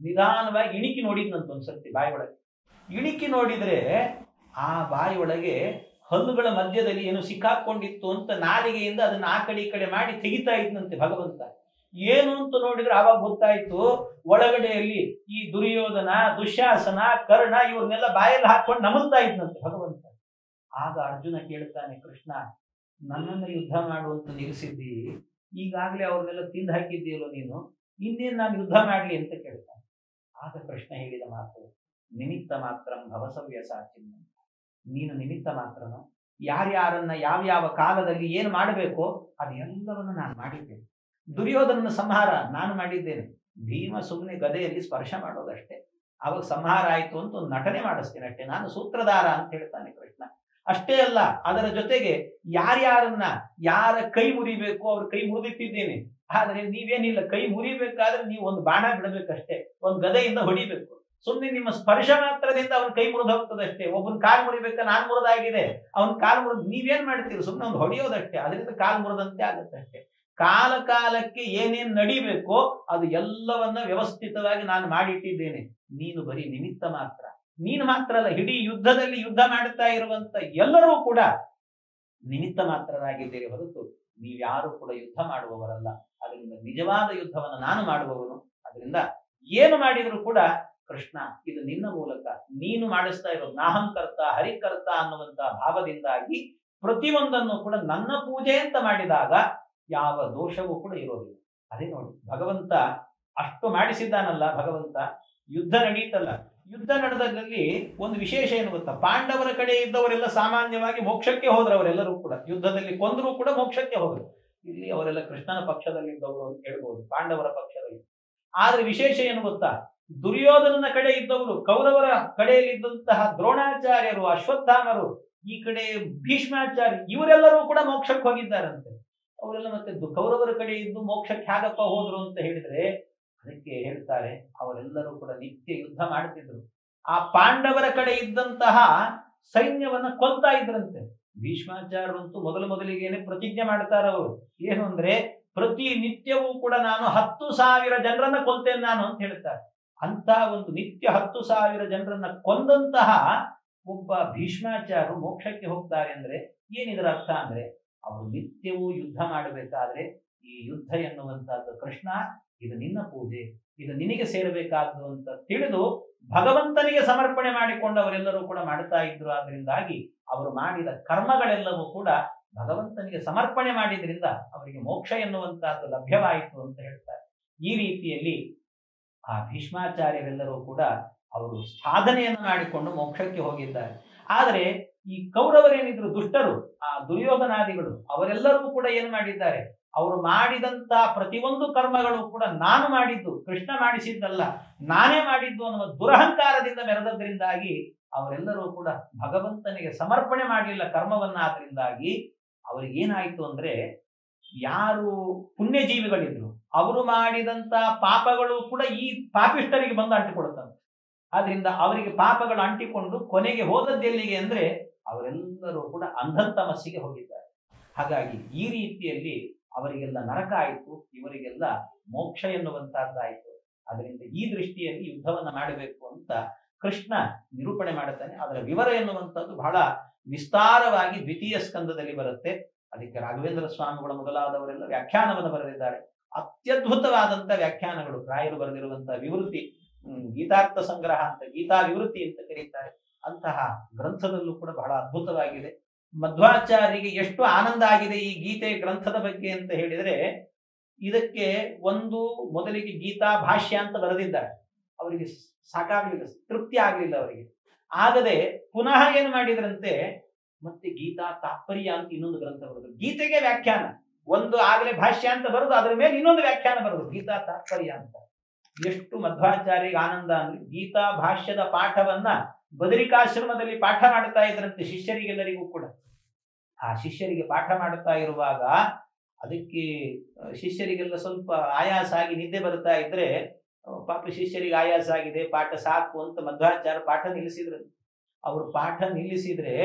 ನಿಧಾನವಾಗಿ ಇಣಿಕಿ ನೋಡಿದ್ನಂತ ಒಂದ್ ಸರ್ತಿ ಬಾಯಿ ಒಳಗೆ. ಇಣಿಕಿ ನೋಡಿದ್ರೆ ಆ ಬಾಯಿ ಒಳಗೆ ಹಲ್ಲುಗಳ ಮಧ್ಯದಲ್ಲಿ ಏನು ಸಿಕ್ಕಾಕೊಂಡಿತ್ತು ಅಂತ ನಾಲಿಗೆಯಿಂದ ಅದನ್ನ ಆ ಕಡೆ ಈ ಕಡೆ ಮಾಡಿ ತೆಗಿತಾ ಇದ್ನಂತೆ ಭಗವಂತ. ಏನು ಅಂತ ನೋಡಿದ್ರೆ ಆವಾಗ ಗೊತ್ತಾಯ್ತು, ಒಳಗಡೆಯಲ್ಲಿ ಈ ದುರ್ಯೋಧನ ದುಶ್ಯಾಸನ ಕರ್ಣ ಇವ್ರನ್ನೆಲ್ಲ ಬಾಯಲ್ಲಿ ಹಾಕೊಂಡು ನಮಲ್ತಾ ಇದ್ನಂತೆ ಭಗವಂತ. ಆಗ ಅರ್ಜುನ ಕೇಳ್ತಾನೆ ಕೃಷ್ಣ, ನನ್ನನ್ನು ಯುದ್ಧ ಮಾಡುವಂತ ನಿಲ್ಲಿಸಿದ್ದಿ. ಈಗಾಗಲೇ ಅವ್ರನ್ನೆಲ್ಲ ತಿಂದು ಹಾಕಿದ್ದೀಯಲ್ಲ ನೀನು? ಇನ್ನೇನು ನಾನು ಯುದ್ಧ ಮಾಡಲಿ? ಅಂತ ಕೇಳ್ತಾನೆ ಆಗ ಕೃಷ್ಣ ಹೇಳಿದ ಮಾತು, ನಿಮಿತ್ತ ಮಾತ್ರ ಭವಸವ್ಯ ಸಾಚಿನ್ನ ನೀನು ನಿಮಿತ್ತ ಮಾತ್ರನು? ಯಾರ್ಯಾರನ್ನ ಯಾವ್ಯಾವ ಕಾಲದಲ್ಲಿ ಏನು ಮಾಡಬೇಕೋ ಅದೆಲ್ಲವನ್ನು ನಾನು ಮಾಡಿದ್ದೇನೆ ದುರ್ಯೋಧನನ ಸಂಹಾರ ನಾನು ಮಾಡಿದ್ದೇನೆ. ಭೀಮ ಸುಮ್ಮನೆ ಗದೆಯಲ್ಲಿ ಸ್ಪರ್ಶ ಮಾಡೋದಷ್ಟೇ. ಅವಾಗ ಸಂಹಾರ ಆಯ್ತು ಅಂತ ಒಂದು ನಟನೆ ಮಾಡಿಸ್ತೇನೆ ಅಷ್ಟೇ ನಾನು ಸೂತ್ರಧಾರ ಅಂತ ಹೇಳ್ತಾನೆ ಕೃಷ್ಣ. ಅಷ್ಟೇ ಅಲ್ಲ, ಅದರ ಜೊತೆಗೆ ಯಾರ್ಯಾರನ್ನ ಯಾರ ಕೈ ಮುರಿಬೇಕು ಅವ್ರ ಕೈ ಮುರಿದಿಟ್ಟಿದ್ದೇನೆ. ಆದ್ರೆ ನೀವೇನಿಲ್ಲ, ಕೈ ಮುರಿಬೇಕಾದ್ರೆ ನೀವು ಒಂದು ಬಾಣ ಬಿಡಬೇಕಷ್ಟೇ, ಒಂದು ಗದೆಯಿಂದ ಹೊಡಿಬೇಕು. ಸುಮ್ಮನೆ ನಿಮ್ಮ ಸ್ಪರ್ಶ ಮಾತ್ರದಿಂದ ಅವನ ಕೈ ಮುರಿದು ಹೋಗ್ತದಷ್ಟೇ ಒಬ್ಬನ ಕಾಲು ಮುರಿಬೇಕ ನಾನ್ ಮುರಿದಾಗಿದೆ, ಅವನ ಕಾಲು ಮುರಿದು ನೀವೇನ್ ಮಾಡ್ತೀರಿ? ಸುಮ್ಮನೆ ಒಂದು ಹೊಡೆಯೋದಷ್ಟೇ, ಅದರಿಂದ ಕಾಲು ಮುರಿದಂತೆ ಆಗುತ್ತೆ ಅಷ್ಟೇ ಕಾಲ ಕಾಲಕ್ಕೆ ಏನೇನ್ ನಡಿಬೇಕೋ ಅದು ಎಲ್ಲವನ್ನ ವ್ಯವಸ್ಥಿತವಾಗಿ ನಾನು ಮಾಡಿಟ್ಟಿದ್ದೇನೆ. ನೀನು ಬರೀ ನಿಮಿತ್ತ ಮಾತ್ರ. ನೀನು ಮಾತ್ರ ಅಲ್ಲ, ಇಡೀ ಯುದ್ಧದಲ್ಲಿ ಯುದ್ಧ ಮಾಡುತ್ತಾ ಇರುವಂತ ಎಲ್ಲರೂ ಕೂಡ ನಿಮಿತ್ತ ಮಾತ್ರರಾಗಿದ್ದೀರಿ ಹೊರತು ನೀವ್ಯಾರು ಕೂಡ ಯುದ್ಧ ಮಾಡುವವರಲ್ಲ. ಅದರಿಂದ ನಿಜವಾದ ಯುದ್ಧವನ್ನು ನಾನು ಮಾಡುವವನು. ಅದರಿಂದ ಏನು ಮಾಡಿದ್ರು ಕೂಡ ಕೃಷ್ಣ, ಇದು ನಿನ್ನ ಮೂಲಕ. ನೀನು ಮಾಡಿಸ್ತಾ ಇರೋದು ನಾಹಂಕರ್ತ ಹರಿಕರ್ತ ಅನ್ನುವಂತ ಭಾವದಿಂದಾಗಿ ಪ್ರತಿಯೊಂದನ್ನು ಕೂಡ ನನ್ನ ಪೂಜೆ ಅಂತ ಮಾಡಿದಾಗ ಯಾವ ದೋಷವೂ ಕೂಡ ಇರೋದಿಲ್ಲ. ಅದೇ ನೋಡಿ, ಭಗವಂತ ಅಷ್ಟು ಮಾಡಿಸಿದ್ದಾನಲ್ಲ ಭಗವಂತ, ಯುದ್ಧ ನಡೀತಲ್ಲ. ಯುದ್ಧ ನಡೆದಲ್ಲಿ ಒಂದು ವಿಶೇಷ ಏನು ಗೊತ್ತಾ? ಪಾಂಡವರ ಕಡೆ ಇದ್ದವರೆಲ್ಲ ಸಾಮಾನ್ಯವಾಗಿ ಮೋಕ್ಷಕ್ಕೆ ಹೋದ್ರು ಅವರೆಲ್ಲರೂ ಕೂಡ, ಯುದ್ಧದಲ್ಲಿ ಕೊಂದರೂ ಕೂಡ ಮೋಕ್ಷಕ್ಕೆ ಹೋದರು ಇಲ್ಲಿ ಅವರೆಲ್ಲ ಕೃಷ್ಣನ ಪಕ್ಷದಲ್ಲಿದ್ದವರು ಅಂತ ಹೇಳ್ಬೋದು, ಪಾಂಡವರ ಪಕ್ಷದಲ್ಲಿ. ಆದ್ರೆ ವಿಶೇಷ ಏನು ಗೊತ್ತಾ? ದುರ್ಯೋಧನನ ಕಡೆ ಇದ್ದವರು, ಕೌರವರ ಕಡೆಯಲ್ಲಿದ್ದಂತಹ ದ್ರೋಣಾಚಾರ್ಯರು, ಅಶ್ವತ್ಥಾಮರು, ಈ ಕಡೆ ಭೀಷ್ಮಾಚಾರ್ಯ, ಇವರೆಲ್ಲರೂ ಕೂಡ ಮೋಕ್ಷಕ್ಕೆ ಹೋಗಿದ್ದಾರಂತೆ. ಅವರೆಲ್ಲ ಮತ್ತೆ ಕೌರವರ ಕಡೆ ಇದ್ದು ಮೋಕ್ಷಕ್ಕೆ ಹೇಗಪ್ಪ ಹೋದ್ರು ಅಂತ ಹೇಳಿದ್ರೆ ಅದಕ್ಕೆ ಹೇಳ್ತಾರೆ, ಅವರೆಲ್ಲರೂ ಕೂಡ ನಿತ್ಯ ಯುದ್ಧ ಮಾಡ್ತಿದ್ರು ಆ ಪಾಂಡವರ ಕಡೆ ಇದ್ದಂತಹ ಸೈನ್ಯವನ್ನ ಕೊಲ್ತಾ ಇದ್ರಂತೆ. ಭೀಷ್ಮಾಚಾರ್ಯರಂತೂ ಮೊದಲು ಮೊದಲಿಗೇನೆ ಪ್ರತಿಜ್ಞೆ ಮಾಡ್ತಾರೆ ಅವರು. ಏನು ಅಂದ್ರೆ, ಪ್ರತಿ ನಿತ್ಯವೂ ಕೂಡ ನಾನು ಹತ್ತು ಸಾವಿರ ಜನರನ್ನ ಕೊಲ್ತೇನೆ ನಾನು ಅಂತ ಹೇಳ್ತಾರೆ. ಅಂತ ಒಂದು ನಿತ್ಯ ಹತ್ತು ಸಾವಿರ ಜನರನ್ನ ಕೊಂದಂತಹ ಒಬ್ಬ ಭೀಷ್ಮಾಚಾರ್ಯರು ಮೋಕ್ಷಕ್ಕೆ ಹೋಗ್ತಾರೆ ಅಂದ್ರೆ ಏನಿದರ ಅರ್ಥ ಅಂದ್ರೆ, ಅವರು ನಿತ್ಯವೂ ಯುದ್ಧ ಮಾಡಬೇಕಾದ್ರೆ ಈ ಯುದ್ಧ ಎನ್ನುವಂತಹದ್ದು ಕೃಷ್ಣ ಇದು ನಿನ್ನ ಪೂಜೆ, ಇದು ನಿನಗೆ ಸೇರಬೇಕಾದ್ದು ಅಂತ ತಿಳಿದು ಭಗವಂತನಿಗೆ ಸಮರ್ಪಣೆ ಮಾಡಿಕೊಂಡು ಅವರೆಲ್ಲರೂ ಕೂಡ ಮಾಡ್ತಾ ಇದ್ರು. ಆದ್ರಿಂದಾಗಿ ಅವರು ಮಾಡಿದ ಕರ್ಮಗಳೆಲ್ಲವೂ ಕೂಡ ಭಗವಂತನಿಗೆ ಸಮರ್ಪಣೆ ಮಾಡಿದ್ರಿಂದ ಅವರಿಗೆ ಮೋಕ್ಷ ಎನ್ನುವಂತಹದ್ದು ಲಭ್ಯವಾಯಿತು ಅಂತ ಹೇಳ್ತಾರೆ. ಈ ರೀತಿಯಲ್ಲಿ ಆ ಭೀಷ್ಮಾಚಾರ್ಯರೆಲ್ಲರೂ ಕೂಡ ಅವರು ಸಾಧನೆಯನ್ನು ಮಾಡಿಕೊಂಡು ಮೋಕ್ಷಕ್ಕೆ ಹೋಗಿದ್ದಾರೆ. ಆದರೆ ಈ ಕೌರವರೇನಿದ್ರು ದುಷ್ಟರು, ಆ ದುರ್ಯೋಧನಾದಿಗಳು ಅವರೆಲ್ಲರೂ ಕೂಡ ಏನ್ ಮಾಡಿದ್ದಾರೆ? ಅವರು ಮಾಡಿದಂತ ಪ್ರತಿಯೊಂದು ಕರ್ಮಗಳು ಕೂಡ ನಾನು ಮಾಡಿದ್ದು, ಕೃಷ್ಣ ಮಾಡಿಸಿದ್ದಲ್ಲ, ನಾನೇ ಮಾಡಿದ್ದು ಅನ್ನುವ ದುರಹಂಕಾರದಿಂದ ಮೆರೆದದ್ರಿಂದಾಗಿ ಅವರೆಲ್ಲರೂ ಕೂಡ ಭಗವಂತನಿಗೆ ಸಮರ್ಪಣೆ ಮಾಡಲಿಲ್ಲ ಕರ್ಮವನ್ನ. ಆದ್ರಿಂದಾಗಿ ಅವ್ರಿಗೆ ಏನಾಯ್ತು ಅಂದ್ರೆ ಯಾರು ಪುಣ್ಯಜೀವಿಗಳಿದ್ರು, ಅವರು ಮಾಡಿದಂತ ಪಾಪಗಳು ಕೂಡ ಈ ಪಾಪಿಷ್ಟರಿಗೆ ಬಂದು ಅಂಟಿಕೊಡುತ್ತಂತೆ ಆದ್ರಿಂದ ಅವರಿಗೆ ಪಾಪಗಳು ಅಂಟಿಕೊಂಡು ಕೊನೆಗೆ ಹೋದದ್ದೆಲ್ಲಿಗೆ ಅಂದ್ರೆ ಅವರೆಲ್ಲರೂ ಕೂಡ ಅಂಧಂತಮಸ್ಸಿಗೆ ಹೋಗಿದ್ದಾರೆ. ಹಾಗಾಗಿ ಈ ರೀತಿಯಲ್ಲಿ ಅವರಿಗೆಲ್ಲ ನರಕ ಆಯಿತು, ಇವರಿಗೆಲ್ಲ ಮೋಕ್ಷ ಎನ್ನುವಂತಹದ್ದಾಯಿತು. ಅದರಿಂದ ಈ ದೃಷ್ಟಿಯಲ್ಲಿ ಯುದ್ಧವನ್ನ ಮಾಡಬೇಕು ಅಂತ ಕೃಷ್ಣ ನಿರೂಪಣೆ ಮಾಡುತ್ತಾನೆ. ಅದರ ವಿವರ ಎನ್ನುವಂಥದ್ದು ಬಹಳ ವಿಸ್ತಾರವಾಗಿ ದ್ವಿತೀಯ ಸ್ಕಂದದಲ್ಲಿ ಬರುತ್ತೆ. ಅದಕ್ಕೆ ರಾಘವೇಂದ್ರ ಸ್ವಾಮಿಗಳ ಮೊದಲಾದವರೆಲ್ಲ ವ್ಯಾಖ್ಯಾನವನ್ನು ಬರೆದಿದ್ದಾರೆ. ಅತ್ಯದ್ಭುತವಾದಂಥ ವ್ಯಾಖ್ಯಾನಗಳು, ರಾಯರು ಬರೆದಿರುವಂತಹ ವಿವೃತಿ ಗೀತಾರ್ಥ ಸಂಗ್ರಹ ಅಂತ, ಗೀತಾ ವಿವೃತಿ ಅಂತ ಕರೀತಾರೆ. ಅಂತಹ ಗ್ರಂಥದಲ್ಲೂ ಕೂಡ ಬಹಳ ಅದ್ಭುತವಾಗಿದೆ. ಮಧ್ವಾಚಾರ್ಯರಿಗೆ ಎಷ್ಟು ಆನಂದ ಆಗಿದೆ ಈ ಗೀತೆ ಗ್ರಂಥದ ಬಗ್ಗೆ ಅಂತ ಹೇಳಿದರೆ, ಇದಕ್ಕೆ ಒಂದು ಮೊದಲಿಗೆ ಗೀತಾ ಭಾಷ್ಯ ಅಂತ ಬರೆದಿದ್ದಾರೆ. ಅವರಿಗೆ ಸಾಕಾಗಲಿಲ್ಲ, ತೃಪ್ತಿ ಆಗಲಿಲ್ಲ ಅವರಿಗೆ. ಆಗದೆ ಪುನಃ ಏನು ಮಾಡಿದ್ರಂತೆ, ಮತ್ತೆ ಗೀತಾ ತಾತ್ಪರ್ಯ ಅಂತ ಇನ್ನೊಂದು ಗ್ರಂಥ ಬರೆದ್ರು. ಗೀತೆಗೆ ವ್ಯಾಖ್ಯಾನ. ಒಂದು ಆಗಲೇ ಭಾಷ್ಯ ಅಂತ ಬರೆದು ಅದರ ಮೇಲೆ ಇನ್ನೊಂದು ವ್ಯಾಖ್ಯಾನ ಬರೋದು ಗೀತಾ ತಾತ್ಪರ್ಯ ಅಂತ. ಎಷ್ಟು ಮಧ್ವಾಚಾರ್ಯರಿಗೆ ಆನಂದ ಅಂದ್ರೆ, ಗೀತಾ ಭಾಷ್ಯದ ಪಾಠವನ್ನ ಬದರಿಕಾಶ್ರಮದಲ್ಲಿ ಪಾಠ ಮಾಡುತ್ತಾ ಇದ್ರಂತೆ ಶಿಷ್ಯರಿಗೆಲ್ಲರಿಗೂ ಕೂಡ. ಆ ಶಿಷ್ಯರಿಗೆ ಪಾಠ ಮಾಡುತ್ತಾ ಇರುವಾಗ ಅದಕ್ಕೆ ಶಿಷ್ಯರಿಗೆಲ್ಲ ಸ್ವಲ್ಪ ಆಯಾಸ ಆಗಿ ನಿದ್ದೆ ಬರುತ್ತಾ ಇದ್ರೆ ಪಾಪ ಶಿಷ್ಯರಿಗೆ ಆಯಾಸ ಆಗಿದೆ, ಪಾಠ ಸಾಕು ಅಂತ ಮಧ್ವಾಚಾರ್ಯ ಪಾಠ ನಿಲ್ಲಿಸಿದ್ರು ಅವರು ಪಾಠ ನಿಲ್ಲಿಸಿದ್ರೆ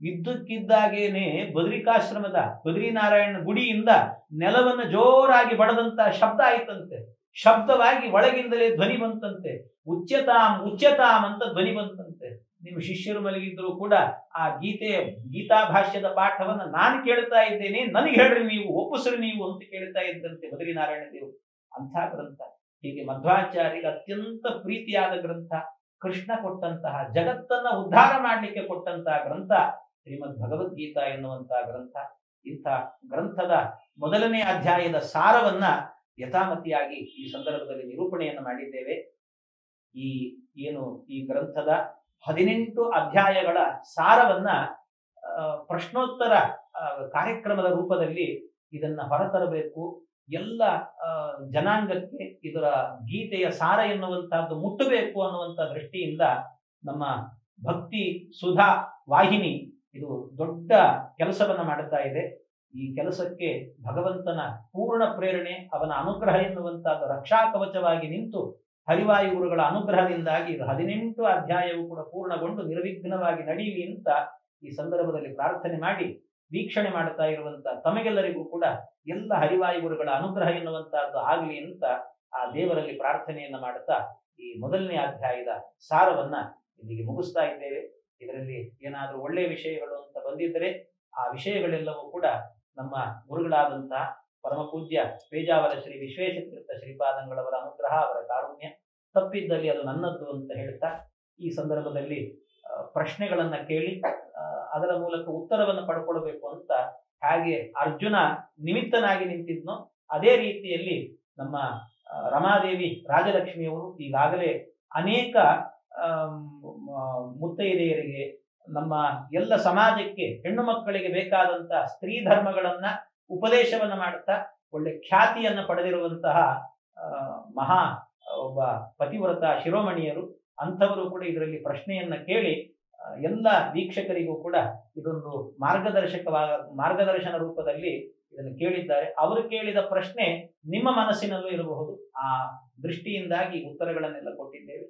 ಇದ್ದಕ್ಕಿದ್ದಾಗೇನೆ ಬದ್ರಿಕಾಶ್ರಮದ ಬದ್ರಿನಾರಾಯಣ ಗುಡಿಯಿಂದ ನೆಲವನ್ನು ಜೋರಾಗಿ ಬಡದಂತ ಶಬ್ದ ಆಯ್ತಂತೆ. ಶಬ್ದವಾಗಿ ಒಳಗಿಂದಲೇ ಧ್ವನಿ ಬಂತಂತೆ. ಉಚ್ಚತಾಂ ಉಚ್ಚತಾಂ ಅಂತ ಧ್ವನಿ ಬಂತಂತೆ. ನಿಮ್ಮ ಶಿಷ್ಯರು ಮಲಗಿದ್ರು ಕೂಡ ಆ ಗೀತೆ ಗೀತಾ ಭಾಷ್ಯದ ಪಾಠವನ್ನ ನಾನು ಕೇಳ್ತಾ ಇದ್ದೇನೆ, ನನಗೆ ಹೇಳ್ರಿ ನೀವು, ಒಪ್ಪಿಸ್ರಿ ನೀವು ಅಂತ ಕೇಳ್ತಾ ಇದ್ದಂತೆ ಬದ್ರಿನಾರಾಯಣ ದೇವರು. ಅಂಥ ಗ್ರಂಥ. ಹೀಗೆ ಮಧ್ವಾಚಾರ್ಯರಿಗೆ ಅತ್ಯಂತ ಪ್ರೀತಿಯಾದ ಗ್ರಂಥ. ಕೃಷ್ಣ ಕೊಟ್ಟಂತಹ, ಜಗತ್ತನ್ನ ಉದ್ಧಾರ ಮಾಡಲಿಕ್ಕೆ ಕೊಟ್ಟಂತಹ ಗ್ರಂಥ. ಶ್ರೀಮದ್ ಭಗವದ್ಗೀತಾ ಎನ್ನುವಂತಹ ಗ್ರಂಥ. ಇಂಥ ಗ್ರಂಥದ ಮೊದಲನೇ ಅಧ್ಯಾಯದ ಸಾರವನ್ನ ಯಥಾಮತಿಯಾಗಿ ಈ ಸಂದರ್ಭದಲ್ಲಿ ನಿರೂಪಣೆಯನ್ನು ಮಾಡಿದ್ದೇವೆ. ಈ, ಏನು, ಈ ಗ್ರಂಥದ ಹದಿನೆಂಟು ಅಧ್ಯಾಯಗಳ ಸಾರವನ್ನ ಪ್ರಶ್ನೋತ್ತರ ಕಾರ್ಯಕ್ರಮದ ರೂಪದಲ್ಲಿ ಇದನ್ನ ಹೊರತರಬೇಕು. ಎಲ್ಲ ಜನಾಂಗಕ್ಕೆ ಇದರ ಗೀತೆಯ ಸಾರ ಎನ್ನುವಂತಹದ್ದು ಮುಟ್ಟಬೇಕು ಅನ್ನುವಂಥ ದೃಷ್ಟಿಯಿಂದ ನಮ್ಮ ಭಕ್ತಿ ಸುಧಾ ವಾಹಿನಿ ಇದು ದೊಡ್ಡ ಕೆಲಸವನ್ನ ಮಾಡುತ್ತಾ ಇದೆ. ಈ ಕೆಲಸಕ್ಕೆ ಭಗವಂತನ ಪೂರ್ಣ ಪ್ರೇರಣೆ, ಅವನ ಅನುಗ್ರಹ ಎನ್ನುವಂತಹದ್ದು ರಕ್ಷಾ ಕವಚವಾಗಿ ನಿಂತು ಹರಿವಾಯು ಗುರುಗಳ ಅನುಗ್ರಹದಿಂದಾಗಿ ಹದಿನೆಂಟು ಅಧ್ಯಾಯವು ಕೂಡ ಪೂರ್ಣಗೊಂಡು ನಿರ್ವಿಘ್ನವಾಗಿ ನಡೆಯಲಿ ಅಂತ ಈ ಸಂದರ್ಭದಲ್ಲಿ ಪ್ರಾರ್ಥನೆ ಮಾಡಿ ವೀಕ್ಷಣೆ ಮಾಡುತ್ತಾ ಇರುವಂತ ತಮಗೆಲ್ಲರಿಗೂ ಕೂಡ ಎಲ್ಲ ಹರಿವಾಯು ಗುರುಗಳ ಅನುಗ್ರಹ ಎನ್ನುವಂತಹದ್ದು ಆಗಲಿ ಅಂತ ಆ ದೇವರಲ್ಲಿ ಪ್ರಾರ್ಥನೆಯನ್ನು ಮಾಡುತ್ತಾ ಈ ಮೊದಲನೇ ಅಧ್ಯಾಯದ ಸಾರವನ್ನ ಇಲ್ಲಿಗೆ ಮುಗಿಸ್ತಾ ಇದ್ದೇವೆ. ಇದರಲ್ಲಿ ಏನಾದರೂ ಒಳ್ಳೆಯ ವಿಷಯಗಳು ಅಂತ ಬಂದಿದ್ದರೆ ಆ ವಿಷಯಗಳೆಲ್ಲವೂ ಕೂಡ ನಮ್ಮ ಗುರುಗಳಾದಂತಹ ಪರಮ ಪೂಜ್ಯ ಪೇಜಾವರ ಶ್ರೀ ವಿಶ್ವೇಶತೀರ್ಥ ಶ್ರೀಪಾದಂಗಳವರ ಅನುಗ್ರಹ, ಅವರ ಕಾರುಣ್ಯ ತಪ್ಪಿದ್ದಲ್ಲಿ ಅದು ನನ್ನದ್ದು ಅಂತ ಹೇಳ್ತಾ ಈ ಸಂದರ್ಭದಲ್ಲಿ ಪ್ರಶ್ನೆಗಳನ್ನು ಕೇಳಿ ಅದರ ಮೂಲಕ ಉತ್ತರವನ್ನು ಪಡ್ಕೊಳ್ಬೇಕು ಅಂತ ಹಾಗೆ ಅರ್ಜುನ ನಿಮಿತ್ತನಾಗಿ ನಿಂತಿದ್ನೋ, ಅದೇ ರೀತಿಯಲ್ಲಿ ನಮ್ಮ ರಮಾದೇವಿ ರಾಜಲಕ್ಷ್ಮಿಯವರು ಈಗಾಗಲೇ ಅನೇಕ ಮುತ್ತೈದೆಯರಿಗೆ ನಮ್ಮ ಎಲ್ಲ ಸಮಾಜಕ್ಕೆ ಹೆಣ್ಣು ಮಕ್ಕಳಿಗೆ ಬೇಕಾದಂತ ಸ್ತ್ರೀ ಧರ್ಮಗಳನ್ನ ಉಪದೇಶವನ್ನ ಮಾಡುತ್ತಾ ಒಳ್ಳೆ ಖ್ಯಾತಿಯನ್ನು ಪಡೆದಿರುವಂತಹ ಮಹಾ, ಒಬ್ಬ ಪತಿವ್ರತ ಶಿರೋಮಣಿಯರು ಅಂಥವರು ಕೂಡ ಇದರಲ್ಲಿ ಪ್ರಶ್ನೆಯನ್ನ ಕೇಳಿ ಎಲ್ಲ ವೀಕ್ಷಕರಿಗೂ ಕೂಡ ಇದೊಂದು ಮಾರ್ಗದರ್ಶಕವಾದ ಮಾರ್ಗದರ್ಶನ ರೂಪದಲ್ಲಿ ಇದನ್ನು ಕೇಳಿದ್ದಾರೆ. ಅವರು ಕೇಳಿದ ಪ್ರಶ್ನೆ ನಿಮ್ಮ ಮನಸ್ಸಿನಲ್ಲೂ ಇರಬಹುದು. ಆ ದೃಷ್ಟಿಯಿಂದಾಗಿ ಉತ್ತರಗಳನ್ನೆಲ್ಲ ಕೊಟ್ಟಿದ್ದೇವೆ.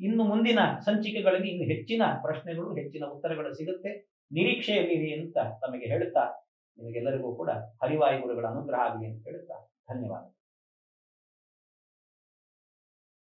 ಇನ್ನು ಮುಂದಿನ ಸಂಚಿಕೆಗಳಲ್ಲಿ ಇನ್ನು ಹೆಚ್ಚಿನ ಪ್ರಶ್ನೆಗಳು, ಹೆಚ್ಚಿನ ಉತ್ತರಗಳು ಸಿಗುತ್ತೆ. ನಿರೀಕ್ಷೆಯಲ್ಲಿರಿ ಅಂತ ತಮಗೆ ಹೇಳುತ್ತಾ ನಿಮಗೆಲ್ಲರಿಗೂ ಕೂಡ ಹರಿವಾಯು ಗುರುಗಳ ಅನುಗ್ರಹ ಆಗಲಿ ಅಂತ ಹೇಳುತ್ತಾ ಧನ್ಯವಾದ